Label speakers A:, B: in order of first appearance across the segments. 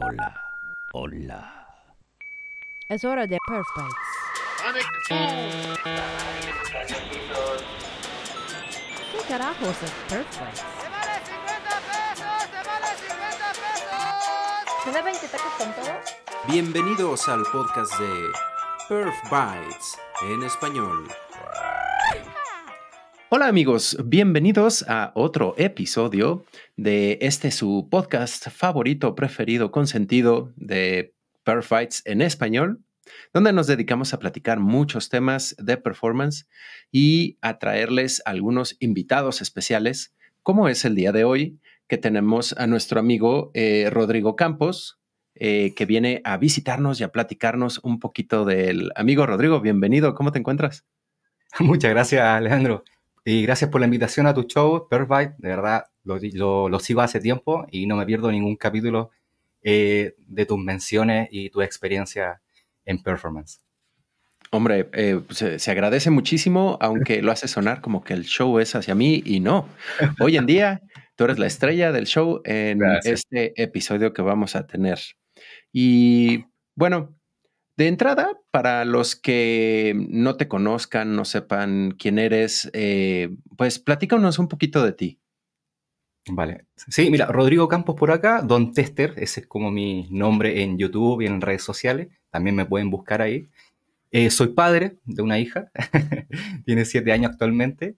A: Hola, hola.
B: Es hora de Perf Bites. ¿Qué carajos es Perf Bites?
C: ¡Te vale 50 pesos! ¡Te vale 50 pesos!
D: ¿Se da 20 tacos con todo?
E: Bienvenidos al podcast de Perf Bites en español. Hola amigos, bienvenidos a otro episodio de este su podcast favorito, preferido, consentido de Perf Bites en español, donde nos dedicamos a platicar muchos temas de performance y a traerles algunos invitados especiales, como es el día de hoy, que tenemos a nuestro amigo eh, Rodrigo Campos, eh, que viene a visitarnos y a platicarnos un poquito del amigo Rodrigo. Bienvenido, ¿cómo te encuentras?
F: Muchas gracias, Alejandro. Y gracias por la invitación a tu show, Perfect. De verdad, lo, lo- lo sigo hace tiempo y no me pierdo ningún capítulo eh, de tus menciones y tu experiencia en performance.
E: Hombre, eh, se, se agradece muchísimo, aunque lo hace sonar como que el show es hacia mí y no. Hoy en día, tú eres la estrella del show en
F: Gracias.
E: este episodio que vamos a tener. Y bueno, de entrada, para los que no te conozcan, no sepan quién eres, eh, pues platícanos un poquito de ti.
F: Vale. Sí, mira, Rodrigo Campos por acá, Don Tester, ese es como mi nombre en YouTube y en redes sociales. También me pueden buscar ahí. Eh, soy padre de una hija, tiene siete años actualmente.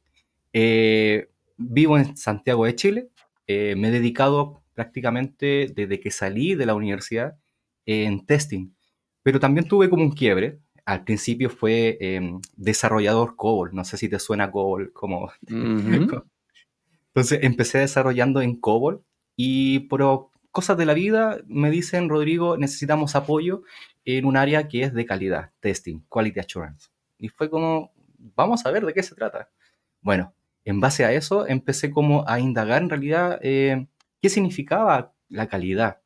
F: Eh, vivo en Santiago de Chile. Eh, me he dedicado prácticamente desde que salí de la universidad en testing, pero también tuve como un quiebre. Al principio fue eh, desarrollador COBOL, no sé si te suena COBOL como entonces empecé desarrollando en COBOL y por cosas de la vida me dicen, Rodrigo, necesitamos apoyo en un área que es de calidad, testing, quality assurance. Y fue como, vamos a ver de qué se trata. Bueno, en base a eso empecé como a indagar en realidad eh, qué significaba la calidad,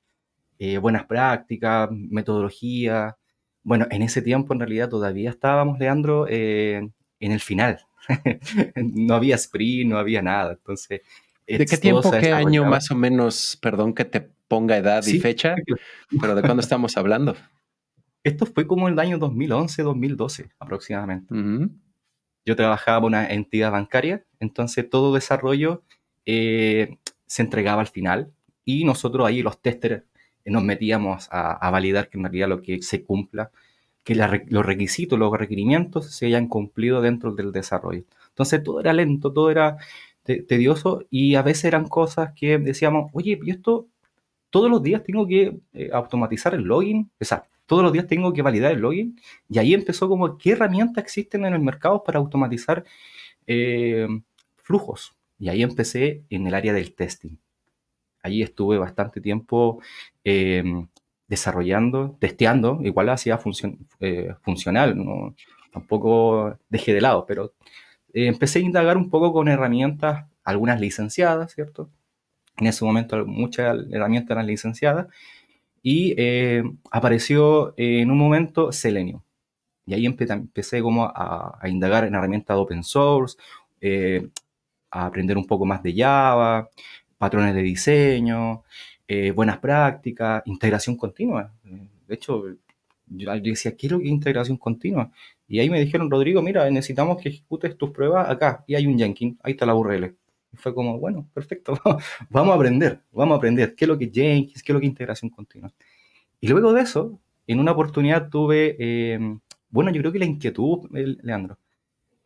F: Eh, buenas prácticas, metodología. Bueno, en ese tiempo en realidad todavía estábamos, Leandro, eh, en el final. no había sprint, no había nada. Entonces,
E: ¿De qué tiempo, qué año más o menos, perdón que te ponga edad y fecha, pero de cuándo estamos hablando?
F: Esto fue como el año 2011, 2012 aproximadamente. Yo trabajaba para una entidad bancaria, entonces todo desarrollo eh, se entregaba al final y nosotros ahí los testers nos metíamos a, a validar que en realidad lo que se cumpla, que la los requisitos, los requerimientos se hayan cumplido dentro del desarrollo. Entonces todo era lento, todo era te- tedioso y a veces eran cosas que decíamos, oye, ¿y esto todos los días tengo que eh, automatizar el login? O sea, todos los días tengo que validar el login. Y ahí empezó como, ¿qué herramientas existen en el mercado para automatizar eh, flujos? Y ahí empecé en el área del testing. Ahí estuve bastante tiempo eh, desarrollando, testeando, igual hacía eh, funcional, ¿no? tampoco dejé de lado, pero eh, empecé a indagar un poco con herramientas, algunas licenciadas, ¿cierto? En ese momento muchas herramientas eran licenciadas y eh, apareció en un momento Selenium. Y ahí empe- empecé como a, a indagar en herramientas de open source, a aprender un poco más de Java, patrones de diseño, eh, buenas prácticas, integración continua. De hecho, yo, decía, quiero integración continua. Y ahí me dijeron, Rodrigo, mira, necesitamos que ejecutes tus pruebas acá. Y hay un Jenkins, ahí está la URL. Y fue como, bueno, perfecto, vamos a aprender, vamos a aprender qué es lo que es Jenkins, qué es lo que es integración continua. Y luego de eso, en una oportunidad tuve, eh, bueno, yo creo que la inquietud, Leandro.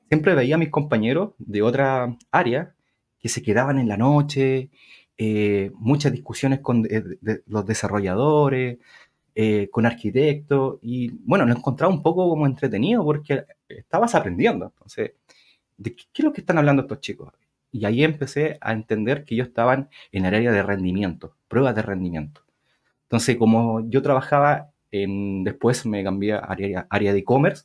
F: Siempre veía a mis compañeros de otra área que se quedaban en la noche, eh, muchas discusiones con eh, de- los desarrolladores, eh, con arquitectos, y bueno, lo encontraba un poco como entretenido porque estabas aprendiendo. Entonces, ¿de qué, qué es lo que están hablando estos chicos? Y ahí empecé a entender que ellos estaban en el área de rendimiento, pruebas de rendimiento. Entonces, como yo trabajaba en, después me cambié a área, área de e-commerce,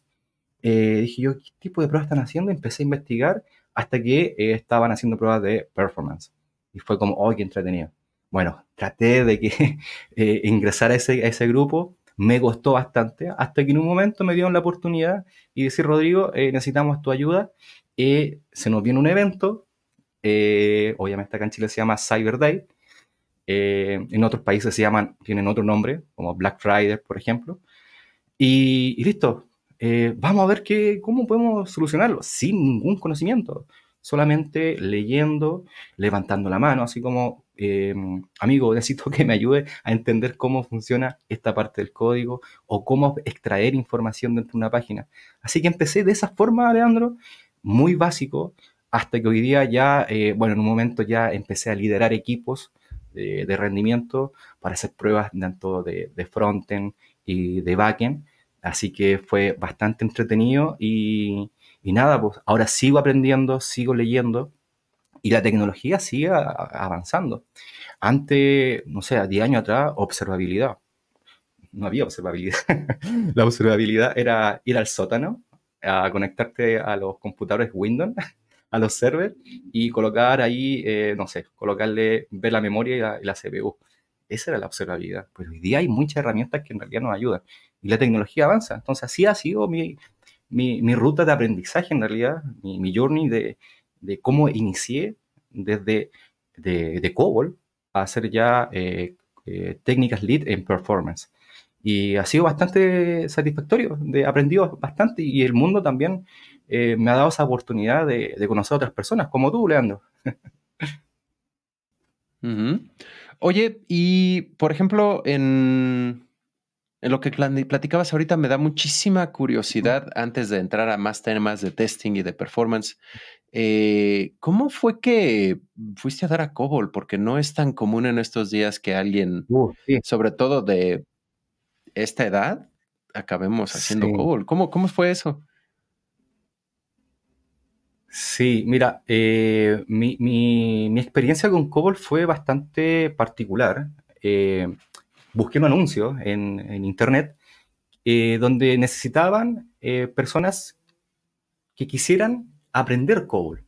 F: eh, dije yo, ¿qué tipo de pruebas están haciendo? Empecé a investigar hasta que eh, estaban haciendo pruebas de performance. Y fue como, ¡oh, qué entretenido! Bueno, traté de que eh, ingresar a ese, ese grupo, me costó bastante, hasta que en un momento me dieron la oportunidad y decir, Rodrigo, eh, necesitamos tu ayuda. Eh, se nos viene un evento, eh, obviamente acá en Chile se llama Cyber Day, Eh, en otros países se llaman, tienen otro nombre, como Black Friday, por ejemplo. Y, listo, eh, vamos a ver qué, cómo podemos solucionarlo sin ningún conocimiento, solamente leyendo, levantando la mano, así como, eh, amigo, necesito que me ayude a entender cómo funciona esta parte del código o cómo extraer información dentro de una página. Así que empecé de esa forma, Leandro, muy básico, hasta que hoy día ya, eh, bueno, en un momento ya empecé a liderar equipos de, rendimiento para hacer pruebas tanto de, de frontend y de backend. Así que fue bastante entretenido y, nada, pues ahora sigo aprendiendo, sigo leyendo y la tecnología sigue avanzando. Antes, no sé, a 10 años atrás, observabilidad. No había observabilidad. la observabilidad era ir al sótano, a conectarte a los computadores Windows a los servers y colocar ahí, eh, no sé, colocarle, ver la memoria y la, CPU. Esa era la observabilidad. Pero hoy día hay muchas herramientas que en realidad nos ayudan y la tecnología avanza. Entonces, así ha sido mi, ruta de aprendizaje en realidad, mi, journey de, de, cómo inicié desde de, de COBOL a hacer ya eh, eh, técnicas lead en performance. Y ha sido bastante satisfactorio, de, aprendido bastante y el mundo también eh, me ha dado esa oportunidad de, conocer a otras personas, como tú, Leandro.
E: Oye, y por ejemplo, en, en lo que platicabas ahorita me da muchísima curiosidad antes de entrar a más temas de testing y de performance. Eh, ¿Cómo fue que fuiste a dar a COBOL? Porque no es tan común en estos días que alguien, uh, sobre todo de esta edad, acabemos haciendo COBOL. ¿Cómo, ¿Cómo fue eso?
F: Sí, mira, eh, mi, experiencia con COBOL fue bastante particular. Eh, busqué un anuncio en, internet eh, donde necesitaban personas que quisieran aprender COBOL.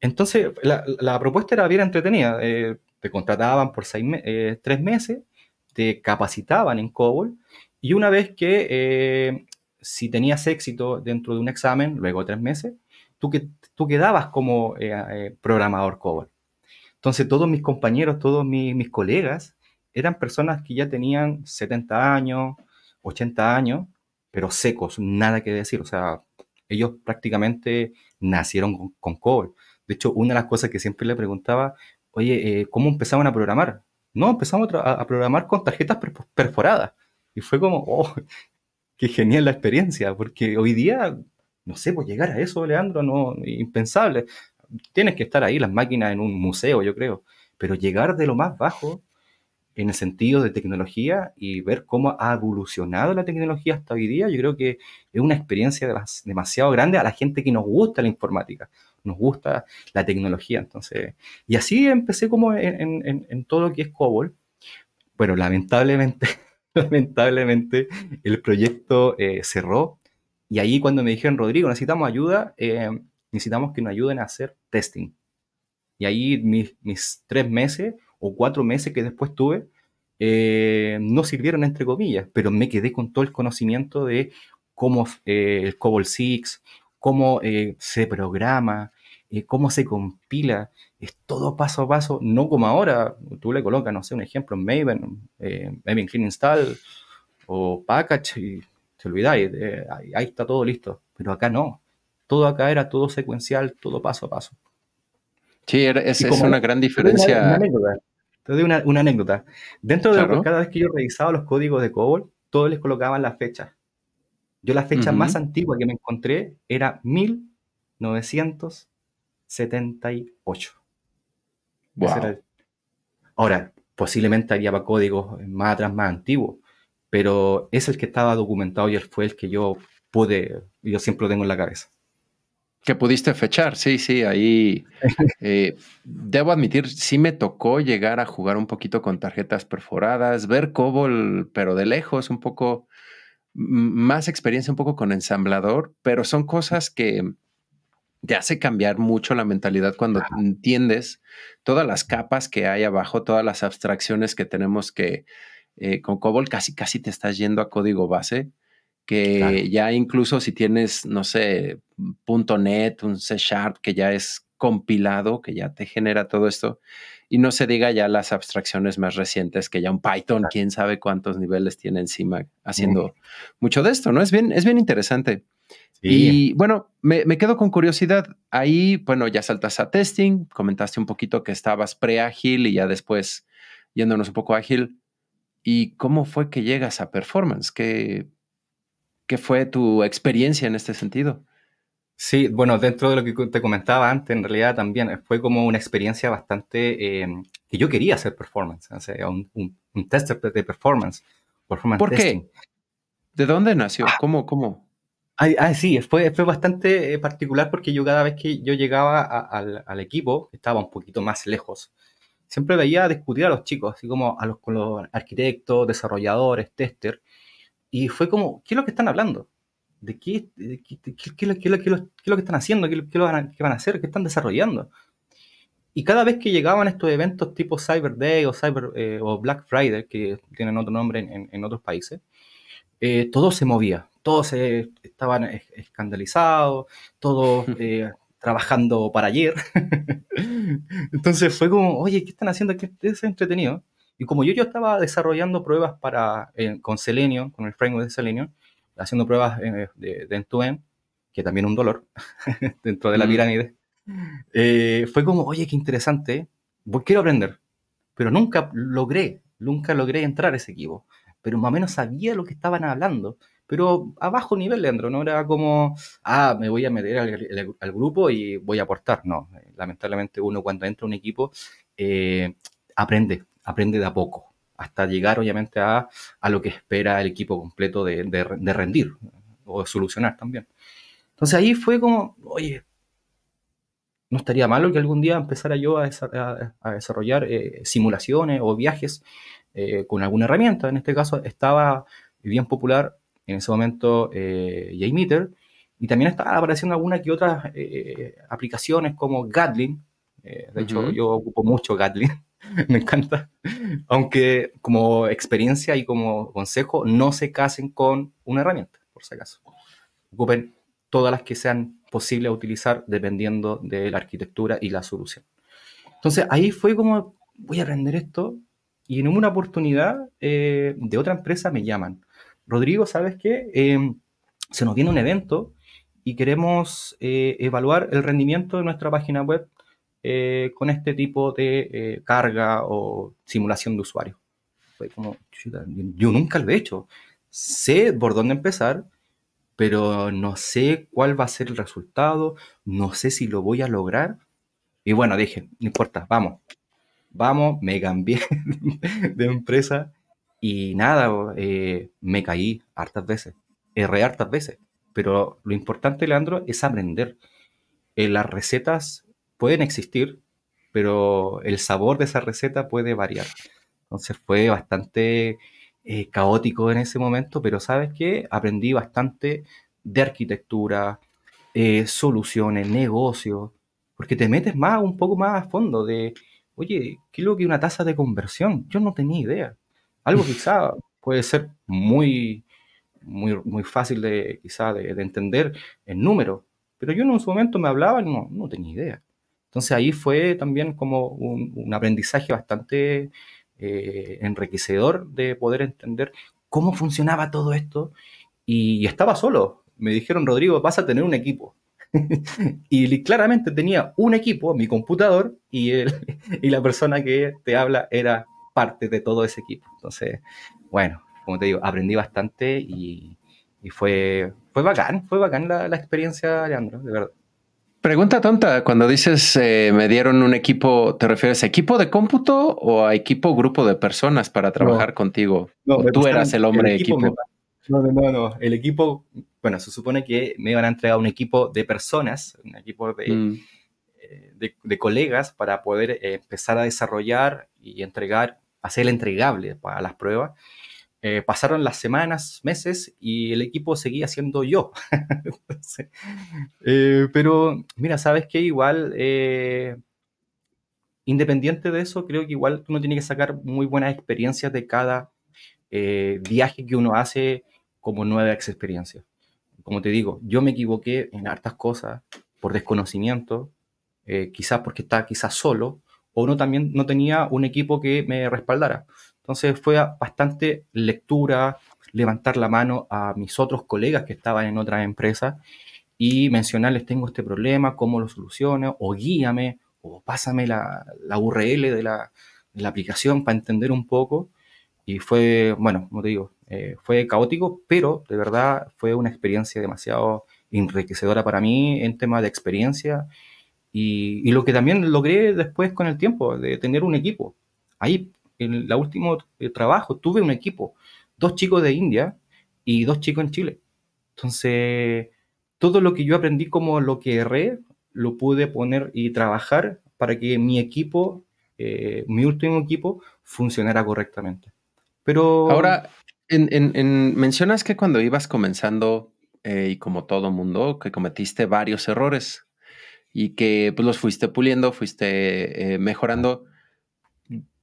F: Entonces, la, propuesta era bien entretenida. te contrataban por tres meses, te capacitaban en COBOL y una vez que si tenías éxito dentro de un examen, luego de tres meses, tú, que, tú quedabas como eh, eh, programador COBOL. Entonces todos mis compañeros, todos mis, colegas eran personas que ya tenían 70 años, 80 años, pero secos, nada que decir. O sea, ellos prácticamente nacieron con, con COBOL. De hecho, una de las cosas que siempre le preguntaba, oye, eh, ¿cómo empezaban a programar? No, empezamos a, programar con tarjetas perforadas. Y fue como, oh, qué genial la experiencia, porque hoy día no sé, pues llegar a eso, Leandro, no, impensable. Tienes que estar ahí, las máquinas en un museo, yo creo. Pero llegar de lo más bajo, en el sentido de tecnología, y ver cómo ha evolucionado la tecnología hasta hoy día, yo creo que es una experiencia demasiado grande a la gente que nos gusta la informática, nos gusta la tecnología. Entonces, y así empecé como en, todo lo que es COBOL. Bueno, lamentablemente, lamentablemente el proyecto eh, cerró y ahí cuando me dijeron, Rodrigo, necesitamos ayuda, eh, necesitamos que nos ayuden a hacer testing. Y ahí mis, mis tres meses o cuatro meses que después tuve, eh, no sirvieron entre comillas, pero me quedé con todo el conocimiento de cómo eh, el COBOL 6, cómo se programa, cómo se compila, es todo paso a paso, no como ahora, tú le colocas, no sé, un ejemplo, Maven, Maven Clean Install o Package, te olvidáis, eh, ahí, está todo listo. Pero acá no. Todo acá era todo secuencial, todo paso a paso.
E: Sí, es, es una gran diferencia.
F: Te doy una, anécdota. Dentro de cada vez que yo revisaba los códigos de COBOL, todos les colocaban las fechas. Yo la fecha más antigua que me encontré era 1978. Ahora, posiblemente había códigos más atrás, más antiguos, pero es el que estaba documentado y él fue el que yo pude, yo siempre lo tengo en la cabeza.
E: Que pudiste fechar, sí, sí, ahí eh, debo admitir, sí me tocó llegar a jugar un poquito con tarjetas perforadas, ver COBOL, pero de lejos, un poco más experiencia, un poco con ensamblador, pero son cosas que te hace cambiar mucho la mentalidad cuando entiendes todas las capas que hay abajo, todas las abstracciones que tenemos que, eh, con COBOL casi casi te estás yendo a código base, que ya incluso si tienes, no sé, .NET, un C Sharp, que ya es compilado que ya te genera todo esto. Y no se diga ya las abstracciones más recientes, que ya un Python, quién sabe cuántos niveles tiene encima haciendo mucho de esto, ¿no? Es bien, es bien interesante. Y bueno, me, me, quedo con curiosidad. Ahí, bueno, ya saltas a testing, comentaste un poquito que estabas pre-ágil y ya después yéndonos un poco ágil. ¿Y cómo fue que llegas a performance? ¿Qué, qué fue tu experiencia en este sentido?
F: Sí, bueno, dentro de lo que te comentaba antes, en realidad también fue como una experiencia bastante eh, que yo quería hacer performance, o sea, un, un, tester de performance. performance
E: ¿Por qué? ¿De dónde nació? ¿Cómo? ¿Cómo?
F: Ah, sí, fue, fue bastante eh, particular porque yo cada vez que yo llegaba al, al, equipo, estaba un poquito más lejos, siempre veía discutir a los chicos, así como a los, con los arquitectos, desarrolladores, testers, y fue como, ¿qué es lo que están hablando? ¿De qué, qué, qué, qué, es lo que están haciendo? ¿Qué, qué, van a, ¿Qué van a hacer? ¿Qué están desarrollando? Y cada vez que llegaban estos eventos tipo Cyber Day o, Cyber, eh, o Black Friday, que tienen otro nombre en, en otros países, eh, todo se movía, todos estaban escandalizados, todos eh, trabajando para ayer. Entonces fue como, oye, ¿qué están haciendo? ¿Qué es entretenido? Y como yo, yo estaba desarrollando pruebas para, con Selenium, con el framework de Selenium, haciendo pruebas de, de end-to-end, que también un dolor dentro de la mm. pirámide, eh, fue como, oye, qué interesante, quiero aprender, pero nunca logré, nunca logré entrar a ese equipo pero más o menos sabía lo que estaban hablando, pero a bajo nivel, Leandro, no era como, ah, me voy a meter al, grupo y voy a aportar, no, lamentablemente uno cuando entra a un equipo eh, aprende, aprende de a poco, hasta llegar obviamente a, a lo que espera el equipo completo de, de, rendir o de solucionar también. Entonces ahí fue como, oye, no estaría malo que algún día empezara yo a, desarrollar eh, simulaciones o viajes eh, con alguna herramienta. En este caso estaba bien popular en ese momento eh, JMeter y también estaba apareciendo algunas que otras eh, aplicaciones como Gatling. de hecho, yo ocupo mucho Gatling, me encanta. Aunque como experiencia y como consejo, no se casen con una herramienta, por si acaso. Ocupen todas las que sean posibles utilizar dependiendo de la arquitectura y la solución. Entonces ahí fue como, voy a aprender esto y en una oportunidad eh, de otra empresa me llaman. Rodrigo, ¿sabes qué? Em, se nos viene un evento y queremos eh, evaluar el rendimiento de nuestra página web eh, con este tipo de carga o simulación de usuario. Fue como, yo nunca lo he hecho. Sé por dónde empezar, pero no sé cuál va a ser el resultado, no sé si lo voy a lograr. Y bueno, dije, no importa, vamos, vamos, me cambié de empresa y nada, eh, me caí hartas veces, erré hartas veces. Pero lo importante, Leandro, es aprender. Eh, las recetas pueden existir, pero el sabor de esa receta puede variar. Entonces fue bastante eh, caótico en ese momento, pero sabes qué, aprendí bastante de arquitectura, soluciones, negocios, porque te metes más, un poco más a fondo de oye, ¿qué es lo que una tasa de conversión? Yo no tenía idea. Algo quizá puede ser muy, muy, muy fácil de, quizá de, entender en números, pero yo en su momento me hablaba y no, no tenía idea. Entonces ahí fue también como un, aprendizaje bastante eh, enriquecedor de poder entender cómo funcionaba todo esto y estaba solo. Me dijeron, Rodrigo, vas a tener un equipo. y claramente tenía un equipo, mi computador, y, y la persona que te habla era parte de todo ese equipo. Entonces, bueno, como te digo, aprendí bastante y, fue, fue bacán, fue bacán la, experiencia, Leandro, de verdad.
E: Pregunta tonta, cuando dices eh, me dieron un equipo, ¿te refieres a equipo de cómputo o a equipo grupo de personas para trabajar contigo? No, tú eras el hombre de equipo.
F: No, no, no, el equipo bueno, se supone que me iban a entregar un equipo de personas, un equipo de, mm. eh, colegas para poder eh, empezar a desarrollar y entregar, hacer entregable para las pruebas. Eh, pasaron las semanas, meses y el equipo seguía siendo yo. pero mira, sabes que igual, independiente de eso, creo que igual uno tiene que sacar muy buenas experiencias de cada viaje que uno hace como nueva experiencia como te digo, yo me equivoqué en hartas cosas por desconocimiento, eh, quizás porque estaba quizás solo, o no también no tenía un equipo que me respaldara. Entonces fue bastante lectura, levantar la mano a mis otros colegas que estaban en otras empresas y mencionarles tengo este problema, cómo lo soluciono, o guíame, o pásame la, URL de la, aplicación para entender un poco. Y fue, bueno, como te digo, eh, fue caótico, pero de verdad fue una experiencia demasiado enriquecedora para mí en tema de experiencia y, lo que también logré después con el tiempo, de tener un equipo. Ahí, en el último eh, trabajo, tuve un equipo, dos chicos de India y dos chicos en Chile. Entonces, todo lo que yo aprendí como lo que erré, lo pude poner y trabajar para que mi equipo, eh, mi último equipo, funcionara correctamente. Pero...
E: Ahora, en, mencionas que cuando ibas comenzando, eh, y como todo mundo, que cometiste varios errores y que pues, los fuiste puliendo, fuiste eh, mejorando.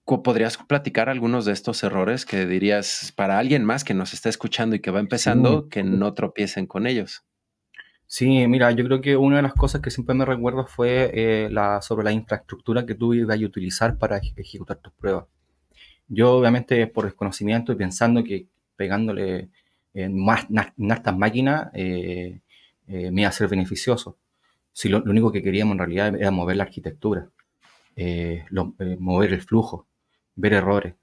E: ¿Podrías platicar algunos de estos errores que dirías para alguien más que nos está escuchando y que va empezando, que no tropiecen con ellos?
F: Sí, mira, yo creo que una de las cosas que siempre me recuerdo fue eh, la, sobre la infraestructura que tú ibas a utilizar para ejecutar tus pruebas. Yo, obviamente, por desconocimiento y pensando que pegándole en, más, en altas máquinas eh, me iba a ser beneficioso si lo, único que queríamos en realidad era mover la arquitectura, eh, eh, mover el flujo, ver errores.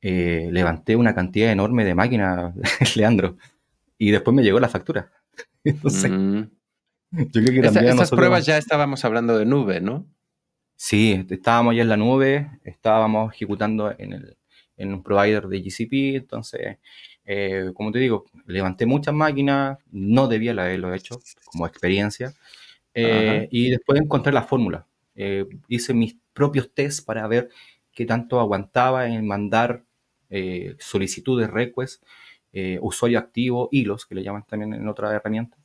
F: Eh, levanté una cantidad enorme de máquinas, Leandro, y después me llegó la factura. Entonces, mm.
E: yo creo que también Estas pruebas ya estábamos hablando de nube, ¿no?
F: Sí, estábamos ya en la nube, estábamos ejecutando en, el, en un provider de GCP, entonces, como te digo, levanté muchas máquinas, no debía haberlo hecho como experiencia, eh, y después encontré la fórmula. Eh, hice mis propios tests para ver qué tanto aguantaba en mandar eh, solicitudes, requests, usuario activo, hilos, que le llaman también en otra herramienta.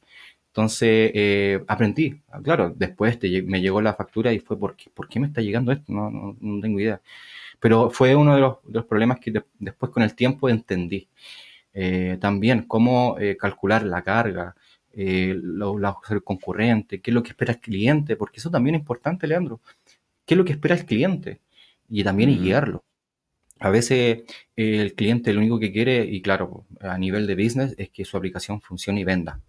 F: Entonces aprendí. Claro, después me llegó la factura y fue, ¿por qué, ¿por qué me está llegando esto? No, no, tengo idea. Pero fue uno de los, de los problemas que después con el tiempo entendí. también cómo calcular la carga, eh, los, concurrentes, qué es lo que espera el cliente, porque eso también es importante, Leandro. ¿Qué es lo que espera el cliente? Y también guiarlo. A veces eh, el cliente lo único que quiere, y claro, a nivel de business, es que su aplicación funcione y venda.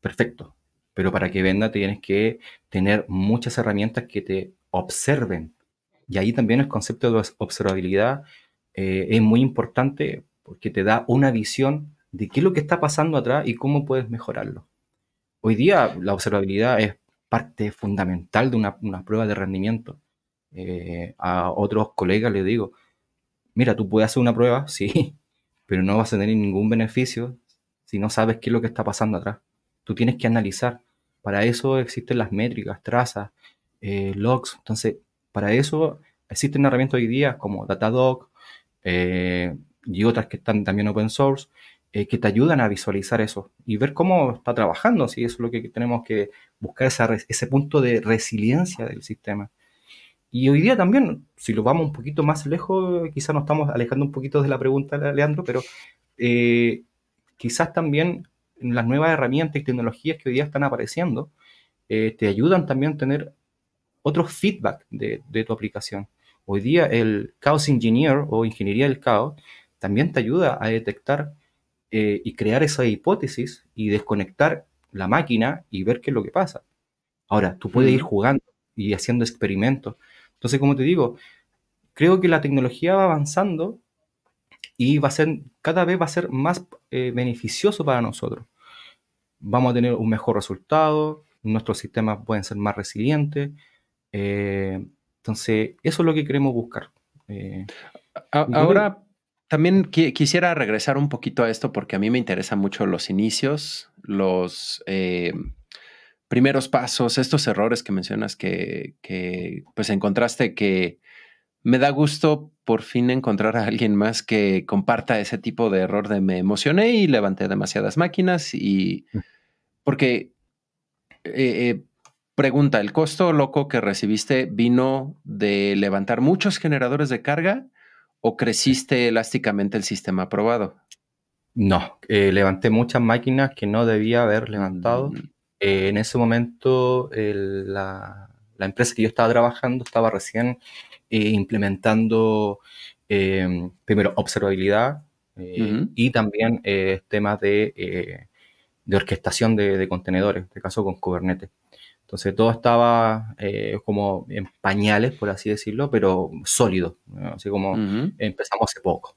F: Perfecto. Pero para que venda tienes que tener muchas herramientas que te observen. Y ahí también el concepto de observabilidad eh, es muy importante porque te da una visión de qué es lo que está pasando atrás y cómo puedes mejorarlo. Hoy día la observabilidad es parte fundamental de una, prueba de rendimiento. Eh, a otros colegas les digo, mira, tú puedes hacer una prueba, sí, pero no vas a tener ningún beneficio si no sabes qué es lo que está pasando atrás. Tú tienes que analizar. Para eso existen las métricas, trazas, eh, logs. Entonces, para eso existen herramientas hoy día como Datadog eh, y otras que están también open source, eh, que te ayudan a visualizar eso y ver cómo está trabajando, si eso es lo que tenemos que buscar, ese punto de resiliencia del sistema. Y hoy día también, si lo vamos un poquito más lejos, quizás nos estamos alejando un poquito de la pregunta, Leandro, pero eh, quizás también las nuevas herramientas y tecnologías que hoy día están apareciendo eh, te ayudan también a tener otro feedback de, de, tu aplicación. Hoy día el Chaos Engineer o Ingeniería del Caos también te ayuda a detectar eh, y crear esa hipótesis y desconectar la máquina y ver qué es lo que pasa. Ahora, tú puedes ir jugando y haciendo experimentos. Entonces, como te digo, creo que la tecnología va avanzando y va a ser, cada vez va a ser más eh, beneficioso para nosotros. Vamos a tener un mejor resultado, nuestros sistemas pueden ser más resilientes. Eh, entonces, eso es lo que queremos buscar.
E: ahora, también quisiera regresar un poquito a esto porque a mí me interesan mucho los inicios, los eh, primeros pasos, estos errores que mencionas que, pues encontraste que me da gusto por fin encontrar a alguien más que comparta ese tipo de error de me emocioné y levanté demasiadas máquinas y mm. porque eh, eh, pregunta, ¿el costo loco que recibiste vino de levantar muchos generadores de carga? O creciste elásticamente el sistema aprobado?
F: No, eh, levanté muchas máquinas que no debía haber levantado. Mm. Eh, en ese momento la, la empresa que yo estaba trabajando estaba recién eh, implementando eh, primero observabilidad y también temas de, de orquestación de, de, contenedores, en este caso con Kubernetes. Entonces todo estaba como en pañales, por así decirlo, pero sólido, así como empezamos hace poco.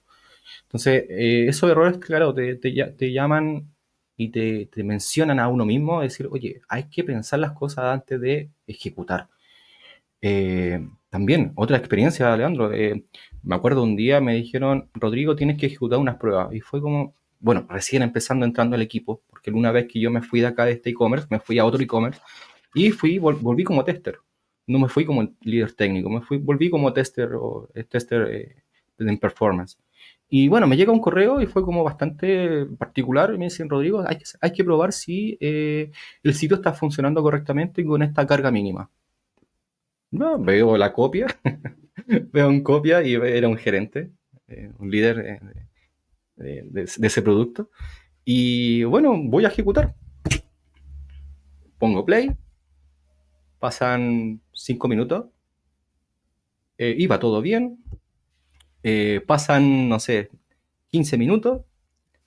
F: Entonces, esos errores, claro, te, te, te llaman y te, mencionan a uno mismo, decir, oye, hay que pensar las cosas antes de ejecutar. Eh, también, otra experiencia, Leandro, eh, me acuerdo un día me dijeron, Rodrigo, tienes que ejecutar unas pruebas. Y fue como, bueno, recién empezando entrando al equipo, porque una vez que yo me fui de acá de este e-commerce, me fui a otro e-commerce y fui, volví como tester. No me fui como líder técnico, me fui, volví como tester o eh, tester en performance. Y bueno, me llega un correo y fue como bastante particular. Me dicen, Rodrigo, hay que, hay que probar si eh, el sitio está funcionando correctamente con esta carga mínima. No, veo la copia, veo un copia y era un gerente, eh, un líder eh, de, ese producto. Y bueno, voy a ejecutar. Pongo play, pasan cinco minutos, iba todo bien, eh, pasan, no sé, 15 minutos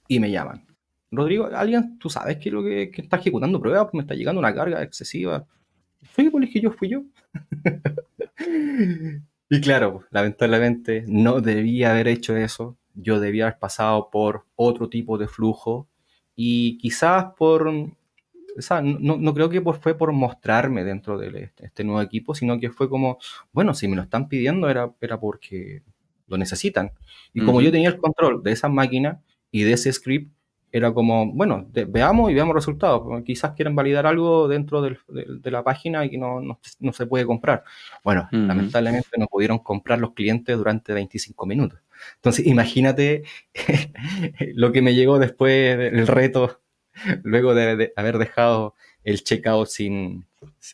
F: y me llaman. Rodrigo, ¿alguien, tú sabes que lo que, está ejecutando pruebas? Me está llegando una carga excesiva. Fui pues que yo fui yo. y claro, lamentablemente no debía haber hecho eso. Yo debía haber pasado por otro tipo de flujo y quizás por no, no, creo que fue por mostrarme dentro de este, este, nuevo equipo, sino que fue como, bueno, si me lo están pidiendo era, era porque lo necesitan. Y como yo tenía el control de esa máquina y de ese script, era como, bueno, veamos y veamos resultados. Quizás quieren validar algo dentro de, la página y que no, no, se puede comprar. Bueno, lamentablemente no pudieron comprar los clientes durante 25 minutos. Entonces, imagínate lo que me llegó después del reto, luego de haber dejado el checkout sin,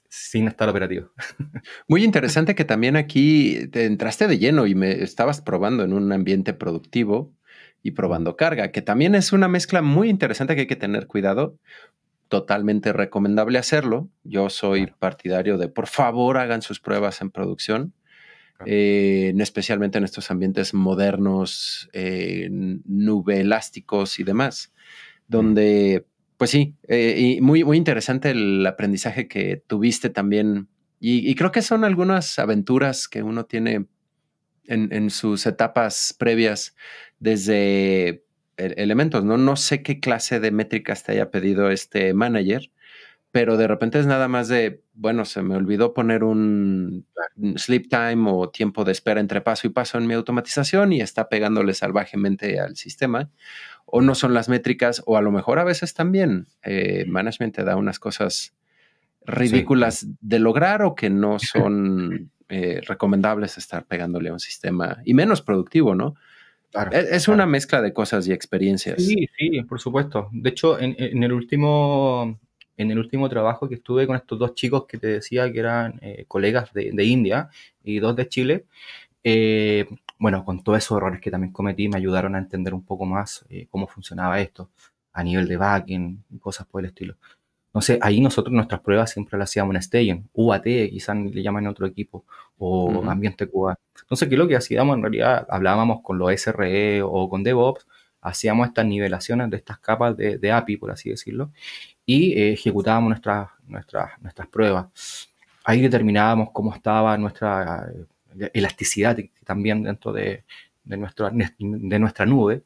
F: sin estar operativo.
E: Muy interesante que también aquí te entraste de lleno y me estabas probando en un ambiente productivo y probando carga, que también es una mezcla muy interesante que hay que tener cuidado. Totalmente recomendable hacerlo. Yo soy partidario de por favor hagan sus pruebas en producción, eh, especialmente en estos ambientes modernos, eh, nube elásticos y demás, donde pues sí, eh, y muy, muy interesante el aprendizaje que tuviste también. Y, creo que son algunas aventuras que uno tiene en, sus etapas previas desde e, elementos. ¿no? no sé qué clase de métricas te haya pedido este manager, pero de repente es nada más de, bueno, se me olvidó poner un sleep time o tiempo de espera entre paso y paso en mi automatización y está pegándole salvajemente al sistema o no son las métricas, o a lo mejor a veces también eh, management te da unas cosas ridículas de lograr o que no son eh, recomendables estar pegándole a un sistema y menos productivo, ¿no? E, es, una mezcla de cosas y experiencias.
F: Sí, sí, por supuesto. De hecho, en, el último en el último trabajo que estuve con estos dos chicos que te decía que eran eh, colegas de, de, India y dos de Chile, eh, bueno, con todos esos errores que también cometí, me ayudaron a entender un poco más eh, cómo funcionaba esto a nivel de backend y cosas por el estilo. Entonces, ahí nosotros nuestras pruebas siempre las hacíamos en staging, UAT, quizás le llaman en otro equipo, o ambiente QA. Entonces, ¿qué es lo que hacíamos? En realidad, hablábamos con los SRE o con DevOps, hacíamos estas nivelaciones de estas capas de, API, por así decirlo, y eh, ejecutábamos nuestras, nuestras, nuestras pruebas. Ahí determinábamos cómo estaba nuestra elasticidad también dentro de, de, de nuestra nube.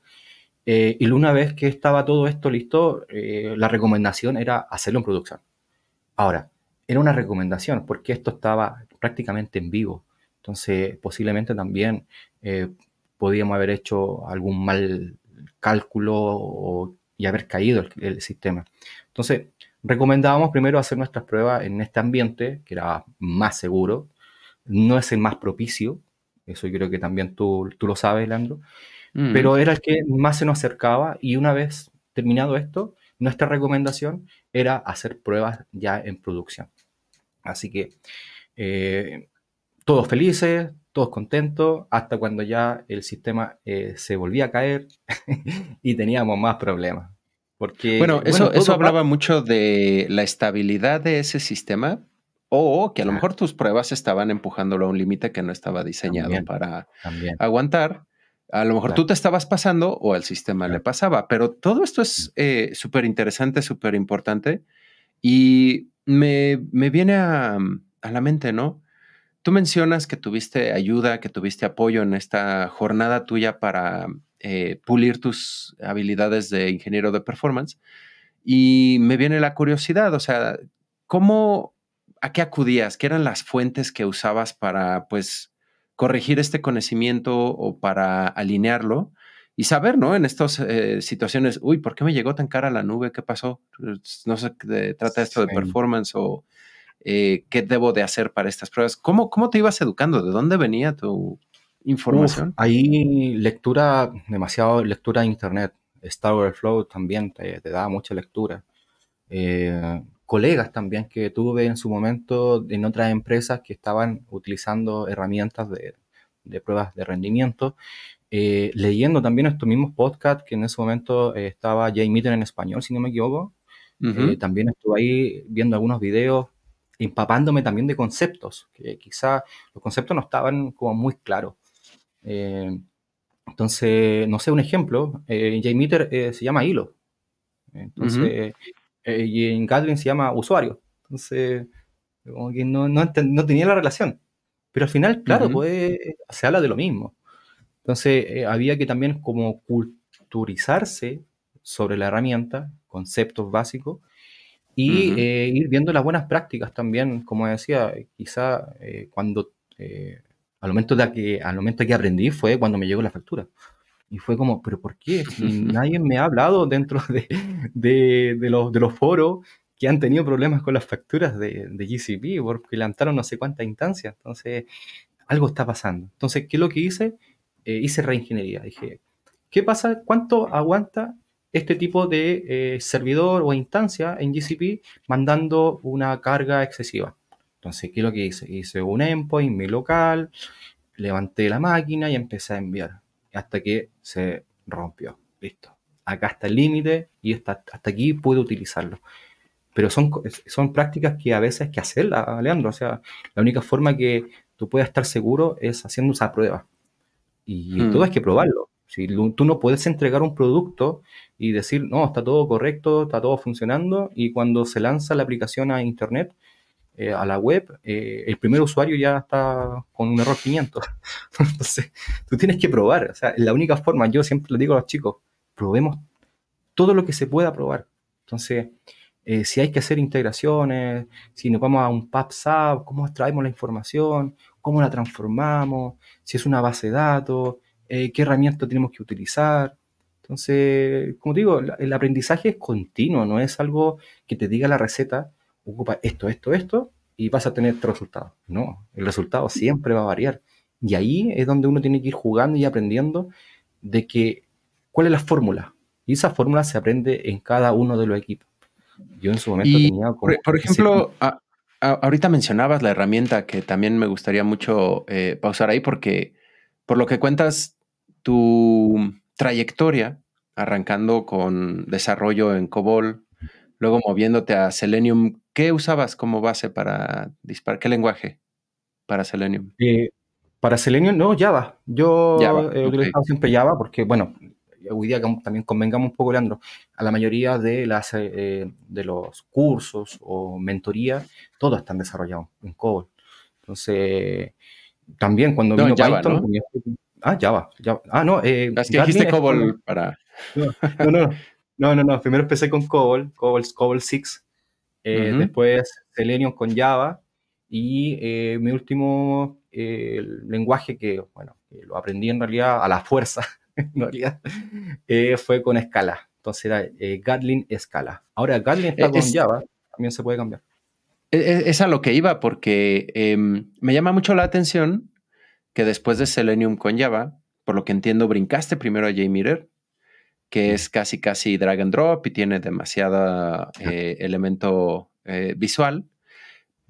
F: Eh, y una vez que estaba todo esto listo, eh, la recomendación era hacerlo en producción. Ahora, era una recomendación porque esto estaba prácticamente en vivo. Entonces, posiblemente también eh, podíamos haber hecho algún mal cálculo y haber caído el, el, sistema. Entonces, recomendábamos primero hacer nuestras pruebas en este ambiente, que era más seguro, no es el más propicio, eso creo que también tú, tú lo sabes, Leandro, mm. pero era el que más se nos acercaba y una vez terminado esto, nuestra recomendación era hacer pruebas ya en producción. Así que eh, todos felices, todos contentos, hasta cuando ya el sistema eh, se volvía a caer y teníamos más problemas. Porque,
E: bueno, eso, eso hablaba mucho de la estabilidad de ese sistema O que a lo mejor tus pruebas estaban empujándolo a un límite que no estaba diseñado para aguantar. A lo mejor tú te estabas pasando o el sistema le pasaba, pero todo esto es eh, súper interesante, súper importante y me, viene a, la mente, ¿no? Tú mencionas que tuviste ayuda, que tuviste apoyo en esta jornada tuya para eh, pulir tus habilidades de ingeniero de performance y me viene la curiosidad, o sea, ¿cómo, a qué acudías? ¿Qué eran las fuentes que usabas para, pues, corregir este conocimiento o para alinearlo y saber, ¿no? En estas eh, situaciones, uy, ¿por qué me llegó tan cara la nube? ¿Qué pasó? Pues, no sé, trata esto de performance o eh, qué debo de hacer para estas pruebas. ¿Cómo, ¿Cómo te ibas educando? ¿De dónde venía tu información?
F: ahí lectura, demasiado lectura de internet. Star Overflow también te, te da mucha lectura. Eh, colegas también que tuve en su momento en otras empresas que estaban utilizando herramientas de, pruebas de rendimiento, eh, leyendo también estos mismos podcasts que en ese momento eh, estaba Jay Meter en español, si no me equivoco. Eh, también estuve ahí viendo algunos videos, empapándome también de conceptos, que quizá los conceptos no estaban como muy claros. entonces, no sé, un ejemplo, Jay Meter se llama hilo. Entonces, eh, y en Gatling se llama usuario. Entonces, como que no, no, tenía la relación. Pero al final, claro, pues, se habla de lo mismo. Entonces, eh, había que también como culturizarse sobre la herramienta, conceptos básicos, y eh, ir viendo las buenas prácticas también, como decía, quizá cuando, al, momento de que, al momento que aprendí fue cuando me llegó la factura. Y fue como, ¿pero por qué? Si nadie me ha hablado dentro de, de, de, los, de los foros que han tenido problemas con las facturas de, de GCP porque levantaron no sé cuántas instancias. Entonces, algo está pasando. Entonces, ¿qué es lo que hice? Eh, hice reingeniería. Dije, ¿qué pasa? ¿Cuánto aguanta este tipo de eh, servidor o instancia en GCP mandando una carga excesiva? Entonces, ¿qué es lo que hice? Hice un endpoint, mi local, levanté la máquina y empecé a enviar hasta que se rompió. Listo. Acá está el límite y hasta, hasta aquí puedo utilizarlo. Pero son, son prácticas que a veces hay que hacerlas, Leandro. O sea, la única forma que tú puedas estar seguro es haciendo esa prueba. Y hmm. todo hay que probarlo. Si tú no puedes entregar un producto y decir, no, está todo correcto, está todo funcionando, y cuando se lanza la aplicación a Internet, eh, a la web, eh, el primer usuario ya está con un error 500. Entonces, tú tienes que probar. O sea, la única forma, yo siempre le digo a los chicos, probemos todo lo que se pueda probar. Entonces, eh, si hay que hacer integraciones, si nos vamos a un PubSub, cómo extraemos la información, cómo la transformamos, si es una base de datos, qué herramienta tenemos que utilizar. Entonces, como digo, el aprendizaje es continuo, no es algo que te diga la receta, ocupa esto, esto, esto, y vas a tener este resultado. No, el resultado siempre va a variar. Y ahí es donde uno tiene que ir jugando y aprendiendo de que cuál es la fórmula. Y esa fórmula se aprende en cada uno de los equipos. Yo en su momento tenía
E: Por, ejemplo, ahorita mencionabas la herramienta que también me gustaría mucho eh, pausar ahí porque por lo que cuentas, tu trayectoria, arrancando con desarrollo en COBOL, luego moviéndote a Selenium, ¿qué usabas como base para disparar? ¿Qué lenguaje para Selenium?
F: Eh, para Selenium, no, Java. Yo he utilizado siempre Java porque, bueno, hoy día también convengamos un poco, Leandro, a la mayoría de, las, eh, de los cursos o mentoría, todos están desarrollados en COBOL. Entonces, también cuando vino Python... Ah, Java, Ah, no.
E: Eh, es que dijiste COBOL para...
F: no, no. No, no, no. Primero empecé con COBOL, COBOL, COBOL 6. Eh, después Selenium con Java. Y eh, mi último eh, lenguaje que, bueno, lo aprendí en realidad a la fuerza, en realidad, fue con Scala. Entonces era Gatling Scala. Ahora Gatling está con Java, también se puede cambiar.
E: E, e, es a lo que iba, porque em, me llama mucho la atención que después de Selenium con Java, por lo que entiendo, brincaste primero a JMeter que es casi casi drag and drop y tiene demasiado eh, elemento eh, visual.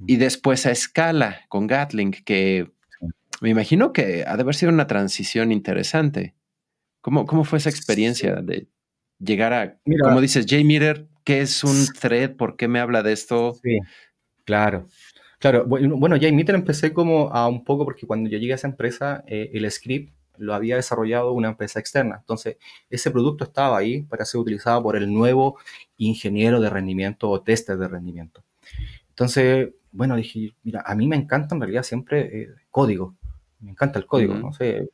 E: Y después a escala con Gatling, que me imagino que ha de haber sido una transición interesante. ¿Cómo, cómo fue esa experiencia de llegar a, como dices, JMeter, ¿qué es un thread? ¿Por qué me habla de esto?
F: Sí, claro. Claro, bueno, en Meter empecé como a un poco porque cuando yo llegué a esa empresa, eh, el script lo había desarrollado una empresa externa. Entonces, ese producto estaba ahí para ser utilizado por el nuevo ingeniero de rendimiento o tester de rendimiento. Entonces, bueno, dije, mira, a mí me encanta en realidad siempre eh, código. Me encanta el código, no sé.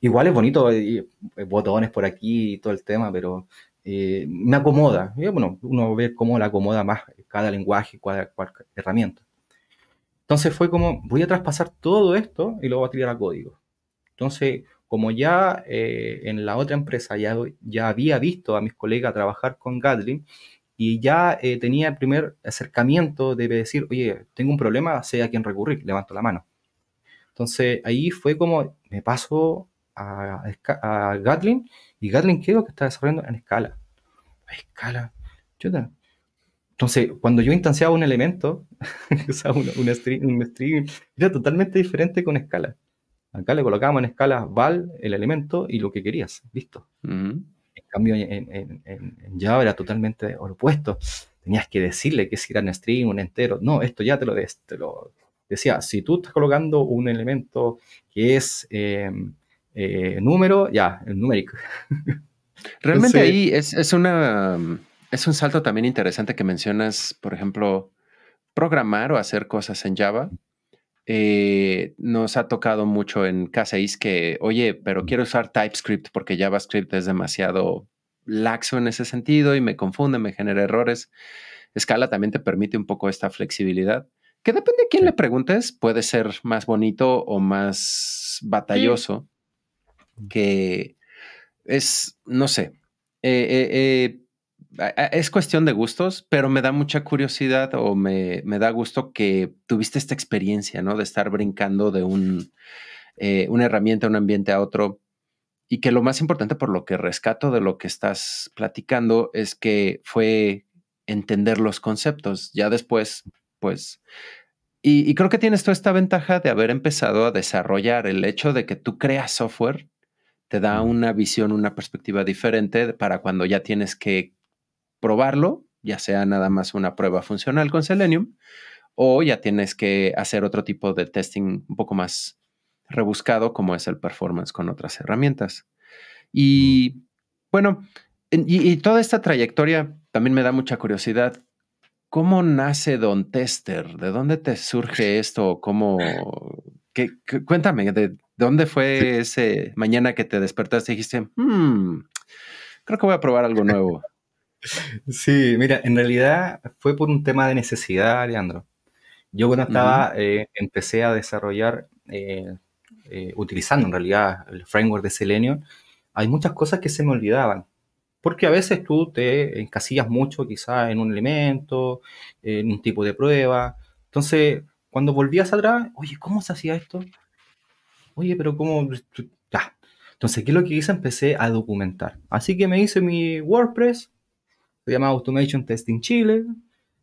F: igual es bonito, eh, botones por aquí y todo el tema, pero eh, me acomoda. bueno, uno ve cómo le acomoda más cada lenguaje, cada, cada, herramienta. Entonces fue como, voy a traspasar todo esto y lo voy a tirar a código. Entonces, como ya eh, en la otra empresa ya, había visto a mis colegas trabajar con Gatling y ya eh, tenía el primer acercamiento de decir, oye, tengo un problema, sé a quién recurrir, levanto la mano. Entonces ahí fue como, me paso a, a Gatling y Gatling creo que está desarrollando en escala. A escala. Chuta. Entonces, cuando yo instanciaba un elemento, o sea, un, un era totalmente diferente con escala. Acá le colocábamos en escala val el elemento y lo que querías, listo. En cambio, en, Java era totalmente opuesto. Tenías que decirle que si era un string, un entero. No, esto ya te lo, te lo decía. Si tú estás colocando un elemento que es em, eh, número, ya, el numérico.
E: Realmente ahí es, una, es un salto también interesante que mencionas, por ejemplo, programar o hacer cosas en Java. Eh, nos ha tocado mucho en K6 que, oye, pero quiero usar TypeScript porque JavaScript es demasiado laxo en ese sentido y me confunde, me genera errores. Scala también te permite un poco esta flexibilidad, que depende de quién le preguntes, puede ser más bonito o más batalloso que es, no sé, eh, eh, eh, es cuestión de gustos, pero me da mucha curiosidad o me, da gusto que tuviste esta experiencia, ¿no? De estar brincando de un, una herramienta, un ambiente a otro. Y que lo más importante por lo que rescato de lo que estás platicando es que fue entender los conceptos. Ya después, pues, y, y, creo que tienes toda esta ventaja de haber empezado a desarrollar el hecho de que tú creas software te da una visión, una perspectiva diferente para cuando ya tienes que probarlo, ya sea nada más una prueba funcional con Selenium, o ya tienes que hacer otro tipo de testing un poco más rebuscado, como es el performance con otras herramientas. Y bueno, y, toda esta trayectoria también me da mucha curiosidad. ¿Cómo nace Don Tester? ¿De dónde te surge esto? ¿Cómo? cuéntame, ¿de dónde fue ese mañana que te despertaste y dijiste, hmm, creo que voy a probar algo nuevo?
F: Sí, mira, en realidad fue por un tema de necesidad, Leandro. Yo cuando estaba, eh, empecé a desarrollar, eh, eh, utilizando en realidad el framework de Selenium, hay muchas cosas que se me olvidaban. Porque a veces tú te encasillas mucho quizás en un elemento, en un tipo de prueba. Entonces, cuando volvías atrás, oye, ¿cómo se hacía esto? Oye, pero ¿cómo? Ya. Entonces, ¿qué es lo que hice? Empecé a documentar. Así que me hice mi WordPress, se llama Automation Testing Chile,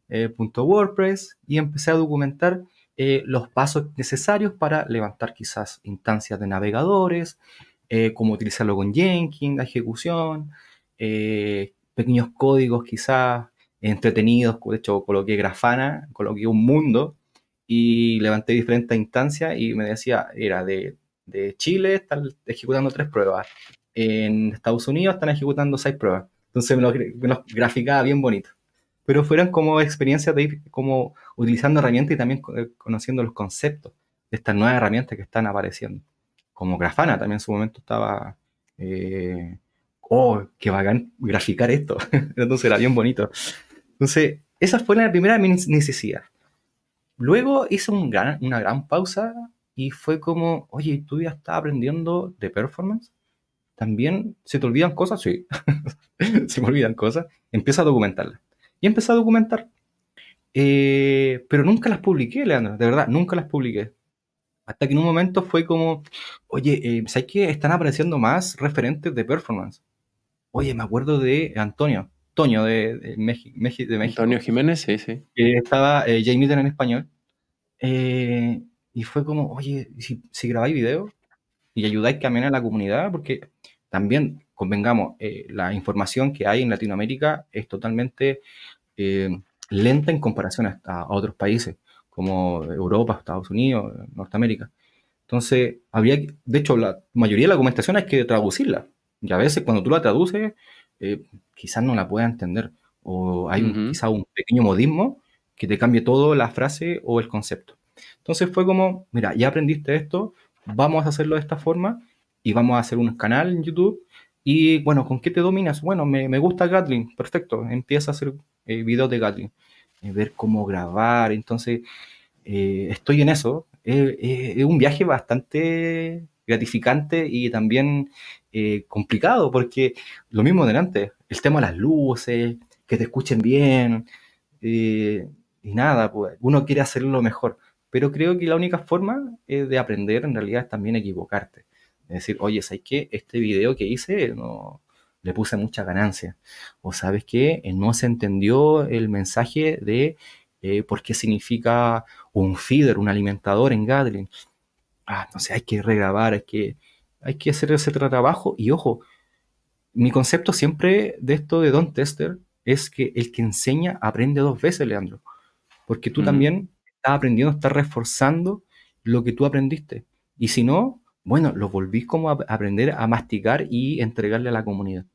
F: eh, .wordpress, y empecé a documentar eh, los pasos necesarios para levantar quizás instancias de navegadores, eh, cómo utilizarlo con Jenkins, la ejecución, pequeños códigos quizás entretenidos, de hecho coloqué Grafana, coloqué un mundo y levanté diferentes instancias y me decía, era de Chile, están ejecutando tres pruebas, en Estados Unidos están ejecutando seis pruebas. Entonces me lo, graficaba bien bonito. Pero fueron como experiencias de ir como utilizando herramientas y también eh, conociendo los conceptos de estas nuevas herramientas que están apareciendo. Como Grafana también en su momento estaba... Eh, oh, qué bacán graficar esto. Entonces era bien bonito. Entonces, esa fue la primera necesidad. Luego hice un una gran pausa y fue como, oye, ¿tú ya estás aprendiendo de performance? ¿También se te olvidan cosas? Sí, se me olvidan cosas. Empieza a documentarlas. Y empecé a documentar. Eh, pero nunca las publiqué, Leandro, de verdad, nunca las publiqué. Hasta que en un momento fue como, oye, eh, ¿sabes qué? Están apareciendo más referentes de performance. Oye, me acuerdo de Antonio. Toño de, México,
E: Antonio Jiménez, sí, sí.
F: estaba eh, Jamie en español. Eh, y fue como, oye, si, si grabáis video y ayudáis también a la comunidad, porque también, convengamos, eh, la información que hay en Latinoamérica es totalmente lenta en comparación a, otros países. como Europa, Estados Unidos, Norteamérica. Entonces, había, de hecho, la mayoría de la documentación hay que traducirla. Y a veces cuando tú la traduces, eh, quizás no la puedas entender. O hay quizás un pequeño modismo que te cambie todo la frase o el concepto. Entonces fue como, mira, ya aprendiste esto, vamos a hacerlo de esta forma y vamos a hacer un canal en YouTube. Y bueno, ¿con qué te dominas? Bueno, me, me gusta Gatling, perfecto, empieza a hacer eh, videos de Gatling, eh, ver cómo grabar. Entonces, eh, estoy en eso. es un viaje bastante gratificante y también complicado, porque lo mismo delante, el tema de las luces, que te escuchen bien, y nada, pues uno quiere hacerlo mejor. Pero creo que la única forma de aprender en realidad es también equivocarte. Es decir, oye, ¿sabes qué? Este video que hice no le puse mucha ganancia. O sabes qué? Eh, no se entendió el mensaje de eh, por qué significa un feeder, un alimentador en Gatling. Ah, no sé, hay que regrabar, hay que, hay que hacer ese trabajo. Y ojo, mi concepto siempre de esto de Don Tester es que el que enseña aprende dos veces, Leandro. Porque tú también estás aprendiendo, estás reforzando lo que tú aprendiste. Y si no, bueno, lo volvís como a aprender a masticar y entregarle a la comunidad.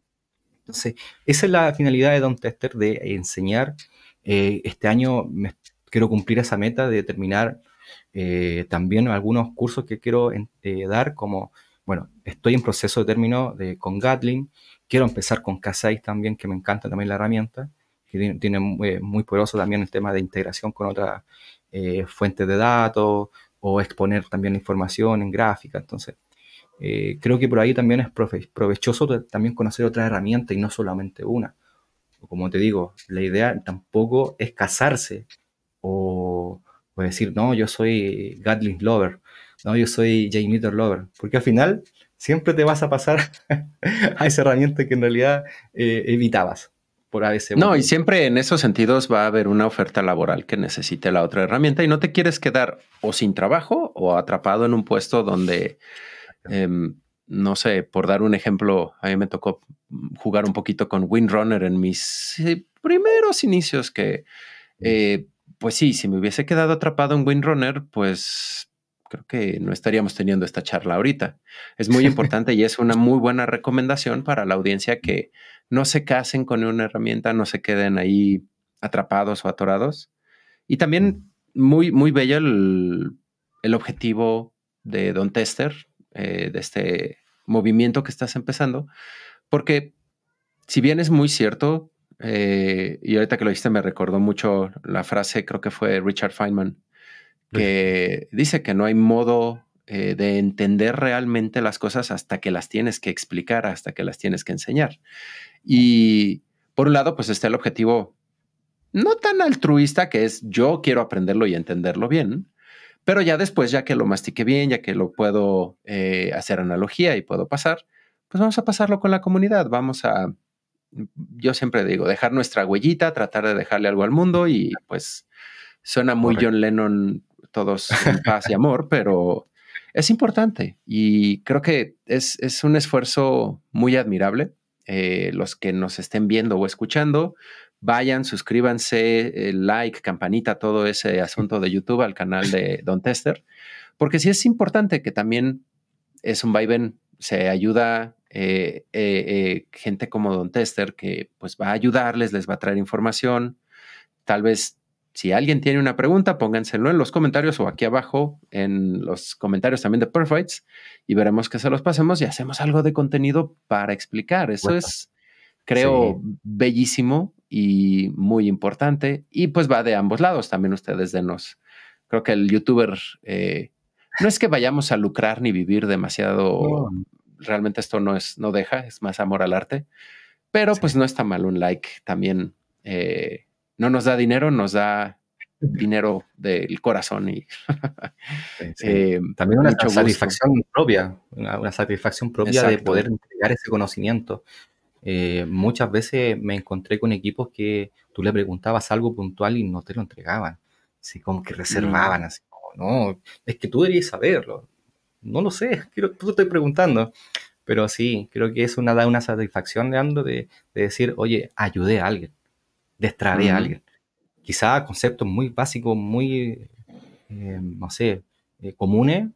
F: Entonces, esa es la finalidad de Don Tester, de enseñar. Eh, este año me, quiero cumplir esa meta de terminar eh, también algunos cursos que quiero eh, dar, como, bueno, estoy en proceso de término de, con Gatling, quiero empezar con K6 también, que me encanta también la herramienta, que tiene, muy poderoso también el tema de integración con otras fuentes de datos, o exponer también la información en gráfica. Entonces, eh, creo que por ahí también es provechoso también conocer otra herramienta y no solamente una. Como te digo, la idea tampoco es casarse o, decir, no, yo soy Gatling Lover, no, yo soy JMeter Lover, porque al final siempre te vas a pasar a esa herramienta que en realidad eh, evitabas.
E: No, y siempre en esos sentidos va a haber una oferta laboral que necesite la otra herramienta. Y no te quieres quedar o sin trabajo o atrapado en un puesto donde, em, no sé, por dar un ejemplo, a mí me tocó jugar un poquito con Windrunner en mis primeros inicios que, eh, pues sí, si me hubiese quedado atrapado en Windrunner, pues creo que no estaríamos teniendo esta charla ahorita. Es muy importante y es una muy buena recomendación para la audiencia que no se casen con una herramienta, no se queden ahí atrapados o atorados. Y también muy, muy bello el, objetivo de Don Tester, eh, de este movimiento que estás empezando, porque si bien es muy cierto, eh, y ahorita que lo dijiste me recordó mucho la frase, creo que fue Richard Feynman, que dice que no hay modo eh, de entender realmente las cosas hasta que las tienes que explicar, hasta que las tienes que enseñar. Y por un lado, pues está el objetivo no tan altruista que es yo quiero aprenderlo y entenderlo bien, pero ya después, ya que lo mastique bien, ya que lo puedo eh, hacer analogía y puedo pasar, pues vamos a pasarlo con la comunidad, vamos a, yo siempre digo, dejar nuestra huellita, tratar de dejarle algo al mundo y pues suena muy John Lennon, todos en paz y amor, pero es importante y creo que es, es un esfuerzo muy admirable eh, los que nos estén viendo o escuchando, vayan, suscríbanse, eh, like, campanita, todo ese asunto de YouTube al canal de Don Tester, porque sí es importante que también es un vaivén, se ayuda eh, gente como Don Tester que pues va a ayudarles, les va a traer información, tal vez si alguien tiene una pregunta, pónganselo en los comentarios o aquí abajo en los comentarios también de Perfects y veremos que se los pasemos y hacemos algo de contenido para explicar. Eso es, creo, bellísimo y muy importante. Y pues va de ambos lados. También ustedes denos. Creo que el youtuber eh, no es que vayamos a lucrar ni vivir demasiado. Realmente esto no es, no deja, es más amor al arte. Pero pues no está mal un like también. Eh, no nos da dinero, nos da dinero del corazón y
F: eh, también una satisfacción propia, una, satisfacción propia de poder entregar ese conocimiento. Eh, muchas veces me encontré con equipos que tú le preguntabas algo puntual y no te lo entregaban, así como que reservaban, mm. así no, es que tú deberías saberlo. No lo sé, quiero, tú estoy preguntando. Pero sí, creo que es una, da una satisfacción, Leandro, de, de decir, oye, ayudé a alguien destrabé a alguien. Quizá conceptos muy básicos, muy eh, no sé, eh, comunes,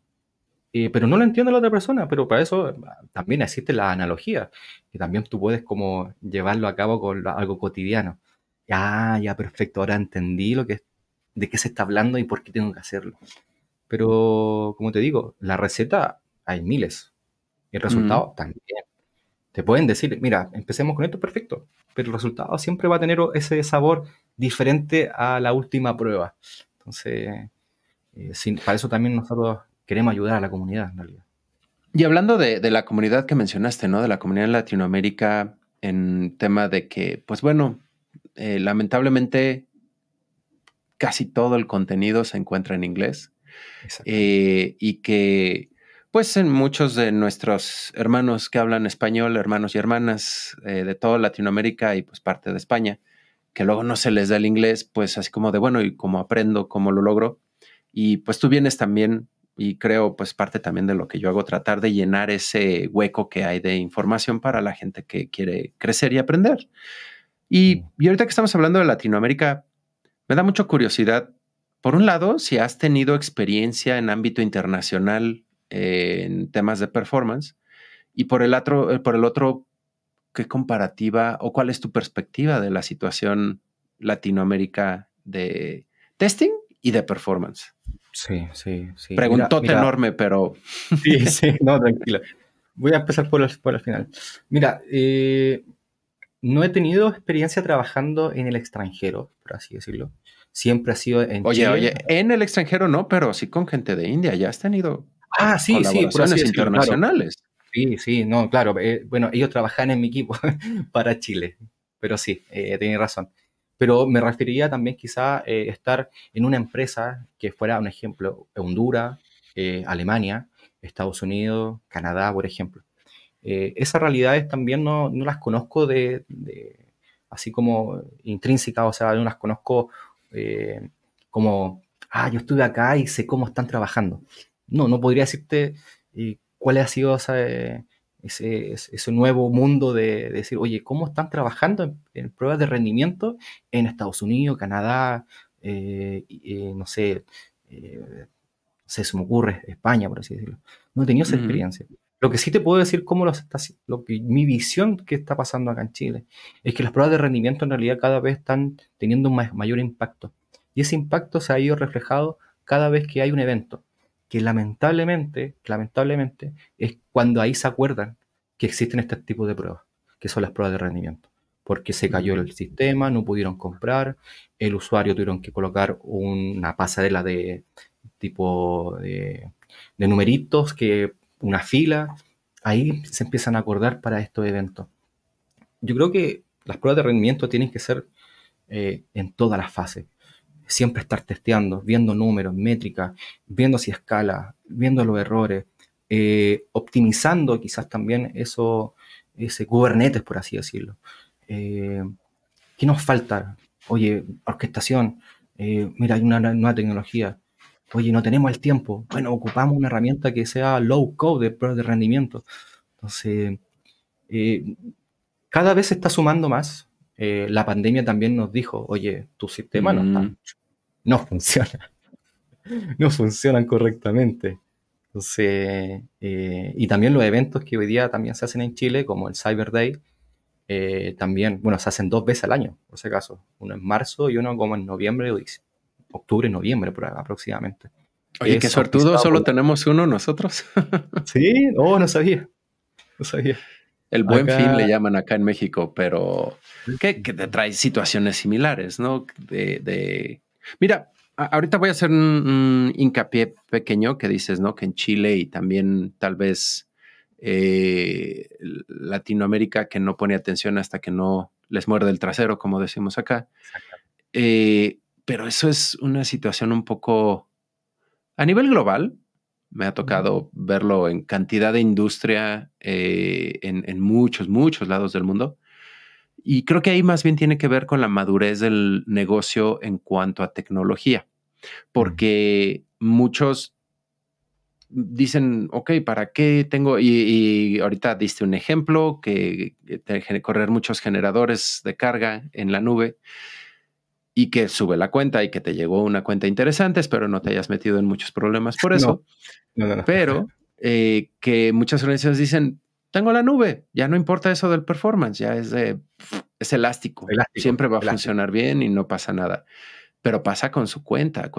F: pero no lo entiende la otra persona, pero para eso también existe la analogía, que también tú puedes como llevarlo a cabo con algo cotidiano. Ya, ya, perfecto, ahora entendí lo que, de qué se está hablando y por qué tengo que hacerlo. Pero, como te digo, la receta hay miles. Y el resultado también. Te pueden decir, mira, empecemos con esto, perfecto. Pero el resultado siempre va a tener ese sabor diferente a la última prueba. Entonces, eh, para eso también nosotros queremos ayudar a la comunidad, en realidad.
E: Y hablando de, de, la comunidad que mencionaste, ¿no? De la comunidad en Latinoamérica, en tema de que, pues bueno, eh, lamentablemente casi todo el contenido se encuentra en inglés. Eh, y que pues en muchos de nuestros hermanos que hablan español, hermanos y hermanas eh, de toda Latinoamérica y pues parte de España, que luego no se les da el inglés, pues así como de, bueno, ¿y cómo aprendo? ¿Cómo lo logro? Y pues tú vienes también, y creo pues parte también de lo que yo hago, tratar de llenar ese hueco que hay de información para la gente que quiere crecer y aprender. Y, y ahorita que estamos hablando de Latinoamérica, me da mucha curiosidad por un lado, si has tenido experiencia en ámbito internacional eh, en temas de performance, y por el, otro, eh, por el otro, ¿qué comparativa o cuál es tu perspectiva de la situación Latinoamérica de testing y de performance?
F: Sí, sí, sí.
E: Preguntote enorme, pero...
F: Sí, sí, no, tranquilo. Voy a empezar por el, por el final. Mira, eh, no he tenido experiencia trabajando en el extranjero, por así decirlo siempre ha sido en
E: Oye, oye, en el extranjero no, pero sí con gente de India, ya has tenido
F: ah, sí,
E: sí, internacionales.
F: Sí, sí, no, claro. Eh, bueno, ellos trabajan en mi equipo para Chile, pero sí, eh, tiene razón. Pero me referiría también quizá eh, estar en una empresa que fuera, un ejemplo, Honduras, eh, Alemania, Estados Unidos, Canadá, por ejemplo. esas realidades también no, no las conozco de, de, así como intrínsecas, o sea, no las conozco eh, como, ah, yo estuve acá y sé cómo están trabajando. No, no podría decirte eh, cuál ha sido ese, ese, nuevo mundo de, decir, oye, ¿cómo están trabajando en, pruebas de rendimiento en Estados Unidos, Canadá, eh, no sé, se me ocurre, España, por así decirlo. No he tenido esa experiencia. Lo que sí te puedo decir, cómo lo está, lo que, mi visión que está pasando acá en Chile, es que las pruebas de rendimiento en realidad cada vez están teniendo un mayor impacto. Y ese impacto se ha ido reflejado cada vez que hay un evento, que lamentablemente, lamentablemente, es cuando ahí se acuerdan que existen este tipo de pruebas, que son las pruebas de rendimiento. Porque se cayó el sistema, no pudieron comprar, el usuario tuvieron que colocar una pasarela de tipo de, de numeritos que una fila, ahí se empiezan a acordar para estos eventos. Yo creo que las pruebas de rendimiento tienen que ser eh, en todas las fases. Siempre estar testeando, viendo números, métricas, viendo si escala, viendo los errores, eh, optimizando quizás también eso, ese Kubernetes, por así decirlo. Eh, ¿Qué nos falta? Oye, orquestación, mira, hay una nueva tecnología. Oye, no tenemos el tiempo. Bueno, ocupamos una herramienta que sea low code de de rendimiento. Entonces, eh, cada vez se está sumando más. Eh, la pandemia también nos dijo, oye, tu sistema no, está, mm. No funciona. no funcionan correctamente. Entonces, eh, y también los eventos que hoy día también se hacen en Chile, como el Cyber Day, también, bueno, se hacen dos veces al año, por si acaso. Uno en marzo y uno como en noviembre o octubre, noviembre aproximadamente.
E: Oye, qué suertudo, solo tenemos uno nosotros.
F: sí, oh, no sabía. No sabía.
E: El buen fin le llaman acá en México, pero que, te trae situaciones similares, ¿no? De, Mira, ahorita voy a hacer un, hincapié pequeño que dices, ¿no? Que en Chile y también tal vez eh, Latinoamérica que no pone atención hasta que no les muerde el trasero, como decimos acá. Eh, pero eso es una situación un poco a nivel global. Me ha tocado verlo en cantidad de industria eh, en, muchos, muchos lados del mundo. Y creo que ahí más bien tiene que ver con la madurez del negocio en cuanto a tecnología, porque muchos dicen, ok, ¿para qué tengo? Y, y, ahorita diste un ejemplo que correr muchos generadores de carga en la nube y que sube la cuenta y que te llegó una cuenta interesante, espero no te hayas metido en muchos problemas por eso. Pero eh, que muchas organizaciones dicen, tengo la nube, ya no importa eso del performance, ya es, es elástico, siempre va a funcionar bien y no pasa nada. Pero pasa con su cuenta,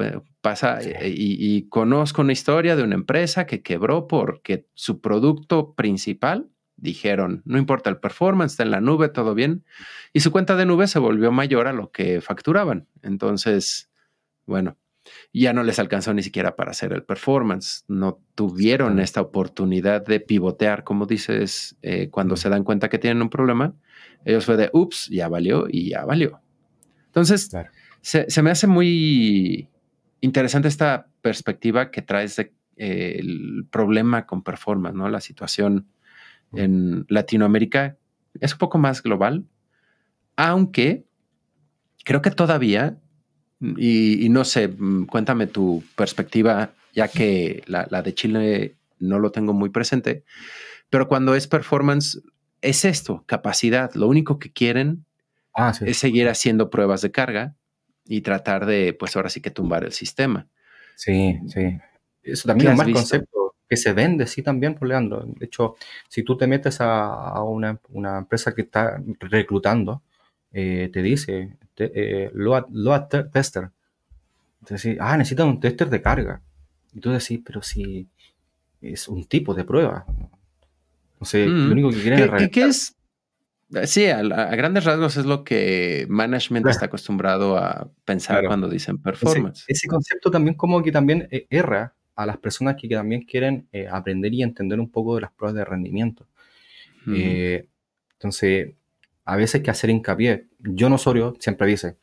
E: pasa eh, y, y, conozco una historia de una empresa que quebró porque su producto principal dijeron, no importa el performance, está en la nube, todo bien. Y su cuenta de nube se volvió mayor a lo que facturaban. Entonces, bueno, ya no les alcanzó ni siquiera para hacer el performance. No tuvieron esta oportunidad de pivotear, como dices, eh, cuando se dan cuenta que tienen un problema. Ellos fue de, ups, ya valió y ya valió. Entonces, se, me hace muy interesante esta perspectiva que traes de, eh, el problema con performance, ¿no? La situación en Latinoamérica es un poco más global, aunque creo que todavía, y, no sé, mm, cuéntame tu perspectiva, ya que la, de Chile no lo tengo muy presente, pero cuando es performance, es esto, capacidad. Lo único que quieren ah, es seguir haciendo pruebas de carga y tratar de, pues ahora sí que tumbar el sistema.
F: Sí, sí. Eso también es más concepto que se vende, sí, también, por Leandro. De hecho, si tú te metes a, una, empresa que está reclutando, eh, te dice, te, eh, load, tester. Entonces, ah, necesitan un tester de carga. Y tú decís, pero si es un tipo de prueba. No sé, lo mm. único que quieren
E: es... ¿Qué, es? Sí, a, grandes rasgos es lo que management está acostumbrado a pensar cuando dicen performance.
F: Ese, ese, concepto también como que también eh, erra a las personas que, también quieren eh, aprender y entender un poco de las pruebas de rendimiento. Eh, entonces, a veces hay que hacer hincapié. Yo no Osorio siempre dice,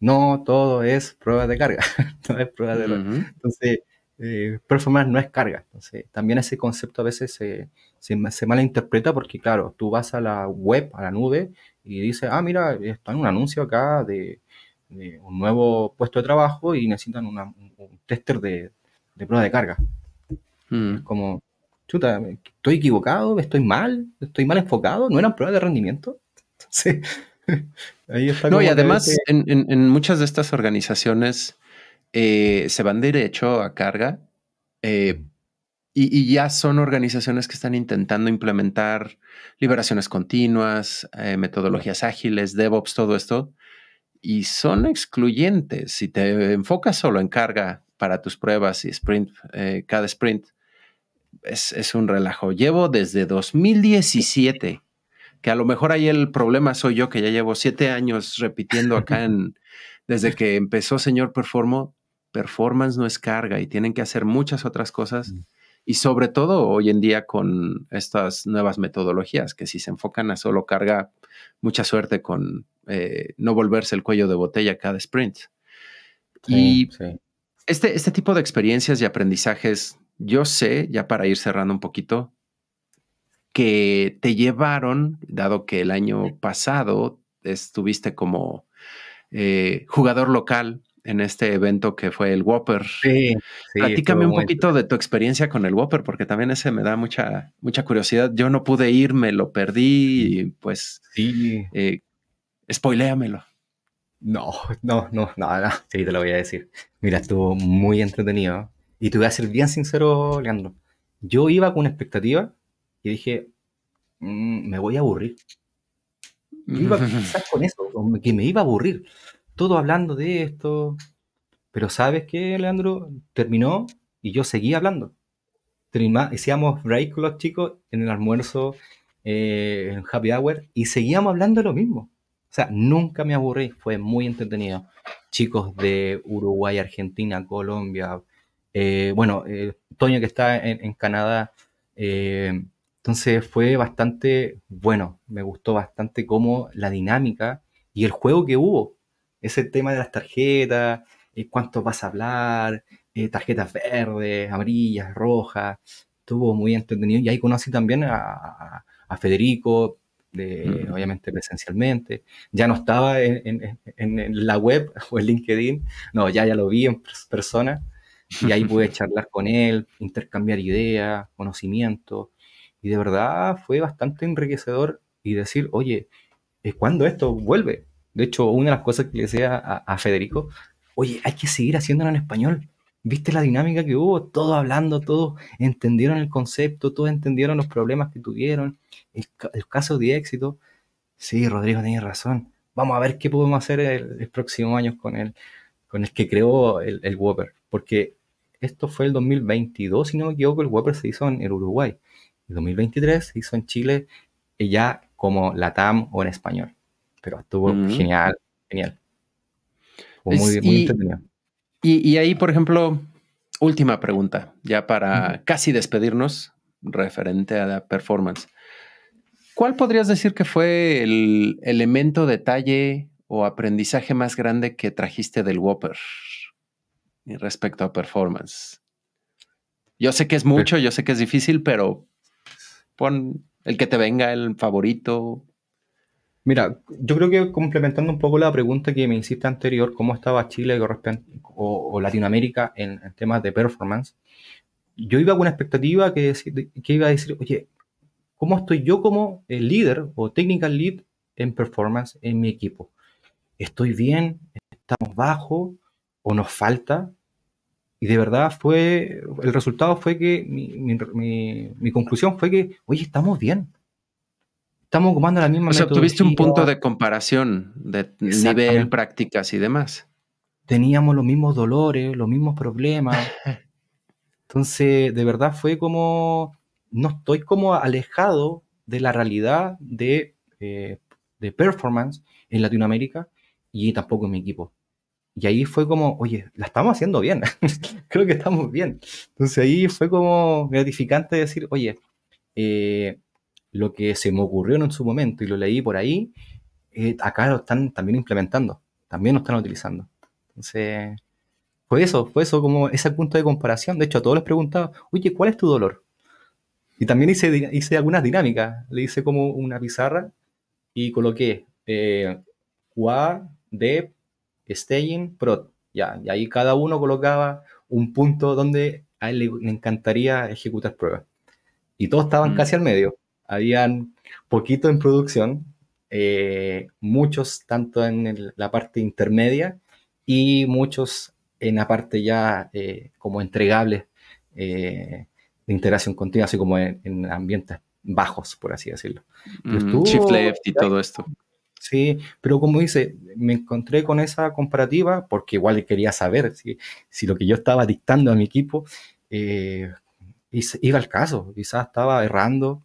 F: no todo es prueba de carga, no es prueba de... Entonces, eh, performance no es carga. Entonces, también ese concepto a veces se, se, malinterpreta porque, claro, tú vas a la web, a la nube, y dices, ah, mira, está en un anuncio acá de, un nuevo puesto de trabajo y necesitan un tester de, de prueba de carga. Mm. Como, chuta, ¿estoy equivocado? ¿Estoy mal? ¿Estoy mal enfocado? ¿No eran pruebas de rendimiento? Sí.
E: Ahí está no, y además en, muchas de estas organizaciones eh, se van derecho a carga eh, y, ya son organizaciones que están intentando implementar liberaciones continuas, eh, metodologías ágiles, DevOps, todo esto, y son excluyentes. Si te enfocas solo en carga para tus pruebas y sprint, cada sprint, es, un relajo. Llevo desde 2017, que a lo mejor ahí el problema soy yo, que ya llevo siete años repitiendo acá en, desde que empezó Señor Performo, performance no es carga y tienen que hacer muchas otras cosas. Mm. Y sobre todo hoy en día con estas nuevas metodologías, que si se enfocan a solo carga, mucha suerte con eh, no volverse el cuello de botella cada sprint. y este, este tipo de experiencias y aprendizajes, yo sé, ya para ir cerrando un poquito, que te llevaron, dado que el año pasado estuviste como eh, jugador local en este evento que fue el Whopper. Sí, Platícame un poquito de tu experiencia con el Whopper, porque también ese me da mucha, mucha curiosidad. Yo no pude ir, me lo perdí, y pues sí. Eh, spoiléamelo.
F: No, no, no, nada, sí, te lo voy a decir. Mira, estuvo muy entretenido. Y te voy a ser bien sincero, Leandro. Yo iba con una expectativa y dije, mm, me voy a aburrir. iba quizás con eso, que me iba a aburrir. Todo hablando de esto. Pero ¿sabes qué, Leandro? Terminó y yo seguí hablando. Hacíamos break con los chicos en el almuerzo, eh, en happy hour, y seguíamos hablando de lo mismo. O sea, nunca me aburrí, fue muy entretenido. Chicos de Uruguay, Argentina, Colombia, eh, bueno, eh, Toño que está en, Canadá. Eh, entonces fue bastante bueno, me gustó bastante como la dinámica y el juego que hubo. Ese tema de las tarjetas, cuánto vas a hablar, tarjetas verdes, amarillas, rojas, estuvo muy entretenido. Y ahí conocí también a, a Federico, obviamente presencialmente. Ya no estaba en, la web o en LinkedIn, no, ya, ya lo vi en persona y ahí pude charlar con él, intercambiar ideas, conocimientos y de verdad fue bastante enriquecedor y decir, oye, ¿cuándo esto vuelve? De hecho, una de las cosas que le decía a, Federico, oye, hay que seguir haciéndolo en español. ¿Viste la dinámica que hubo? Todos hablando, todos entendieron el concepto, todos entendieron los problemas que tuvieron, el, caso de éxito. Sí, Rodrigo tenía razón. Vamos a ver qué podemos hacer el, próximo año con el, con el que creó el, el Whopper. Porque esto fue el 2022, si no me equivoco, el Whopper se hizo en el Uruguay. El 2023 se hizo en Chile y ya como Latam o en español. Pero estuvo genial, genial.
E: muy, muy entretenido. Y, ahí, por ejemplo, última pregunta, ya para casi despedirnos, referente a la performance. ¿Cuál podrías decir que fue el elemento, detalle o aprendizaje más grande que trajiste del Whopper respecto a performance? Yo sé que es mucho, yo sé que es difícil, pero pon el que te venga, el favorito.
F: Mira, yo creo que complementando un poco la pregunta que me hiciste anterior, cómo estaba Chile o, Latinoamérica en, temas de performance, yo iba con una expectativa que, que iba a decir, oye, ¿cómo estoy yo como el líder o technical lead en performance en mi equipo? ¿Estoy bien? ¿Estamos bajo? ¿O nos falta? Y de verdad fue, el resultado fue que mi, conclusión fue que, oye, estamos bien. Estamos ocupando la misma
E: O sea, tuviste un punto de comparación de nivel, prácticas y demás.
F: Teníamos los mismos dolores, los mismos problemas. Entonces, de verdad fue como, no estoy como alejado de la realidad de, eh, de performance en Latinoamérica y tampoco en mi equipo. Y ahí fue como, oye, la estamos haciendo bien, creo que estamos bien. Entonces ahí fue como gratificante decir, oye, eh, lo que se me ocurrió en su momento y lo leí por ahí, eh, acá lo están también implementando, también lo están utilizando. Entonces, fue eso, fue eso como ese punto de comparación. De hecho, a todos les preguntaba, oye, ¿cuál es tu dolor? Y también hice, hice algunas dinámicas. Le hice como una pizarra y coloqué eh, QA, staying, prod. Ya, y ahí cada uno colocaba un punto donde a él le, encantaría ejecutar pruebas. Y todos estaban mm. casi al medio. Habían poquito en producción, eh, muchos tanto en la parte intermedia y muchos en la parte ya eh, como entregables eh, de integración continua, así como en, ambientes bajos, por así decirlo.
E: Mm, shift left y todo esto.
F: Sí, pero como dice, me encontré con esa comparativa porque igual quería saber si, si lo que yo estaba dictando a mi equipo eh, iba al caso, quizás estaba errando.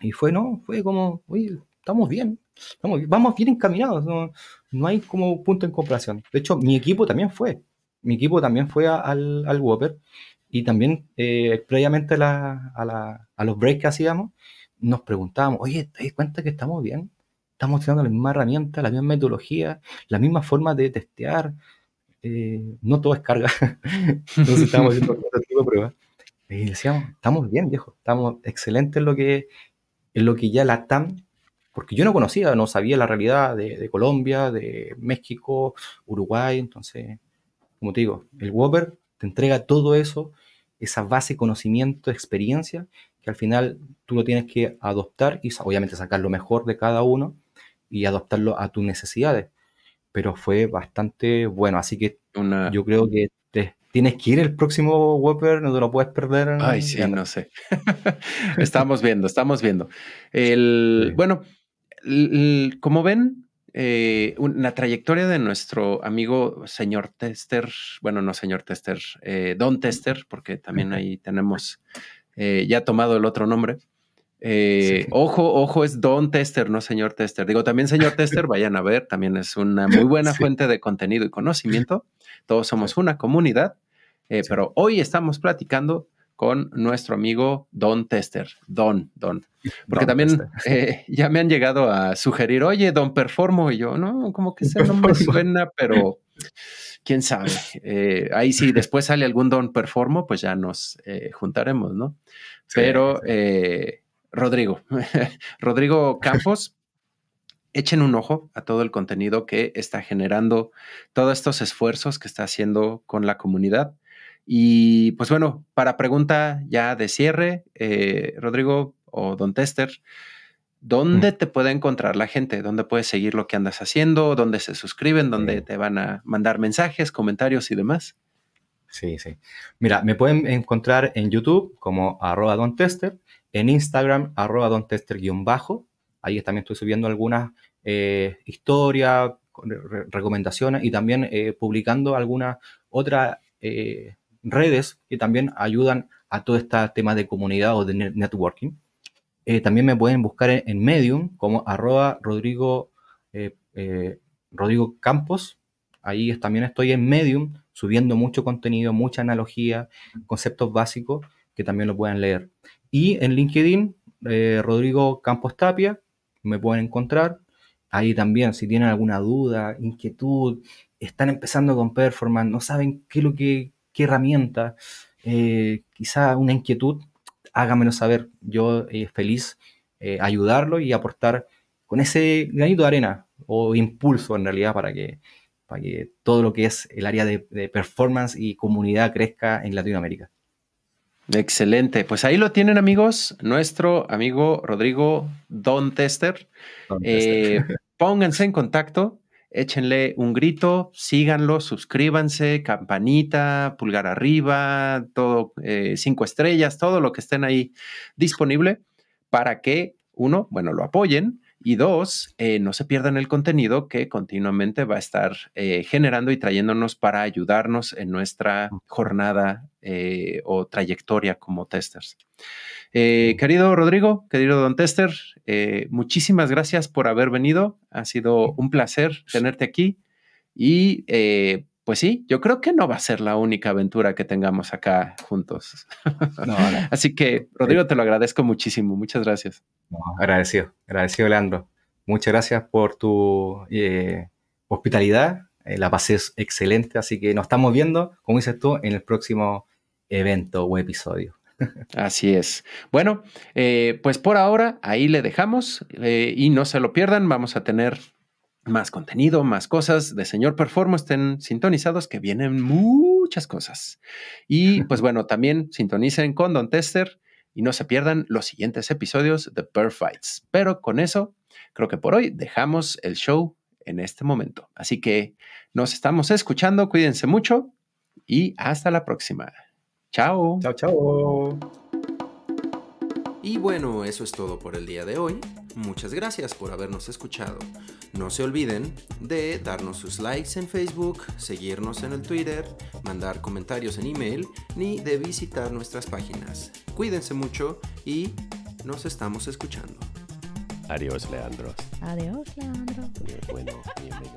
F: Y fue, no, fue como, oye, estamos bien, estamos, vamos bien encaminados, no, no hay como punto en comparación. De hecho, mi equipo también fue, mi equipo también fue al, al Whopper y también eh, previamente a, la, a, los breaks que hacíamos, nos preguntábamos, oye, ¿te das cuenta que estamos bien? Estamos utilizando la misma herramienta, la misma metodología, la misma forma de testear. Eh, no todo es carga. Entonces estamos haciendo otro tipo de pruebas. Y decíamos, estamos bien, viejo, estamos excelentes en lo que, en lo que ya la TAM, porque yo no conocía, no sabía la realidad de, Colombia, de México, Uruguay, entonces, como te digo, el Whopper te entrega todo eso, esa base de conocimiento, experiencia, que al final tú lo tienes que adoptar y obviamente sacar lo mejor de cada uno y adoptarlo a tus necesidades. Pero fue bastante bueno, así que yo creo que tienes que ir el próximo Whopper, no te lo puedes perder.
E: Ay, sí, no sé. estamos viendo, estamos viendo. El, Bueno, como ven, eh, una trayectoria de nuestro amigo señor Tester, bueno, no señor Tester, eh, Don Tester, porque también ahí tenemos eh, ya tomado el otro nombre. Eh, ojo, ojo, es Don Tester, no señor Tester. Digo, también señor Tester, vayan a ver, también es una muy buena fuente de contenido y conocimiento. Todos somos una comunidad, eh, pero hoy estamos platicando con nuestro amigo Don Tester, Don, Don. Porque también eh, ya me han llegado a sugerir, oye, Don Performo, y yo, no, como que ese nombre suena, pero quién sabe. ahí sí, después sale algún Don Performo, pues ya nos juntaremos, ¿no? Pero Rodrigo, Rodrigo Campos, echen un ojo a todo el contenido que está generando, todos estos esfuerzos que está haciendo con la comunidad. Y pues bueno, para pregunta ya de cierre, eh, Rodrigo o Don Tester, ¿dónde te puede encontrar la gente? ¿Dónde puedes seguir lo que andas haciendo? ¿Dónde se suscriben? ¿Dónde te van a mandar mensajes, comentarios y demás?
F: Sí, sí. Mira, me pueden encontrar en YouTube como arroba dontester, en Instagram arroba dontester-bajo. Ahí también estoy subiendo algunas eh, historias, recomendaciones y también eh, publicando algunas otras eh, redes que también ayudan a todo este tema de comunidad o de networking. también me pueden buscar en, Medium como arroba Rodrigo, Rodrigo Campos. Ahí también estoy en Medium subiendo mucho contenido, mucha analogía, conceptos básicos que también lo pueden leer. Y en LinkedIn, eh, Rodrigo Campos Tapia, me pueden encontrar. Ahí también, si tienen alguna duda, inquietud, están empezando con performance, no saben qué, lo que, qué herramienta, eh, quizá una inquietud, háganmelo saber. Yo eh, feliz ayudarlo y aportar con ese granito de arena o impulso en realidad para que para que todo lo que es el área de, performance y comunidad crezca en Latinoamérica.
E: Excelente. Pues ahí lo tienen, amigos. Nuestro amigo Rodrigo Don Tester. Eh, pónganse en contacto, échenle un grito, síganlo, suscríbanse, campanita, pulgar arriba, todo, eh, cinco estrellas, todo lo que estén ahí disponible para que, uno, bueno, lo apoyen y dos, eh, no se pierdan el contenido que continuamente va a estar eh, generando y trayéndonos para ayudarnos en nuestra jornada eh, o trayectoria como testers. querido Rodrigo, querido Don Tester, muchísimas gracias por haber venido. Ha sido un placer tenerte aquí. Y pues sí, yo creo que no va a ser la única aventura que tengamos acá juntos. Así que, Rodrigo, te lo agradezco muchísimo. Muchas gracias.
F: agradecido, agradecido, Leandro. Muchas gracias por tu eh, hospitalidad. Eh, la pasé excelente, así que nos estamos viendo, como dices tú, en el próximo evento o episodio.
E: Así es. Bueno, eh, pues por ahora ahí le dejamos y no se lo pierdan. Vamos a tener más contenido, más cosas de señor Performo, estén sintonizados que vienen muchas cosas. Y pues bueno, también sintonicen con Don Tester y no se pierdan los siguientes episodios de Fights. Pero con eso, creo que por hoy dejamos el show en este momento. Así que nos estamos escuchando, cuídense mucho y hasta la próxima. Chao.
F: Chao, chao.
E: Y bueno, eso es todo por el día de hoy. Muchas gracias por habernos escuchado. No se olviden de darnos sus likes en Facebook, seguirnos en el Twitter, mandar comentarios en email, ni de visitar nuestras páginas. Cuídense mucho y nos estamos escuchando.
A: Adiós, Leandro.
B: Adiós, Leandro.
A: Bueno, bienvenido.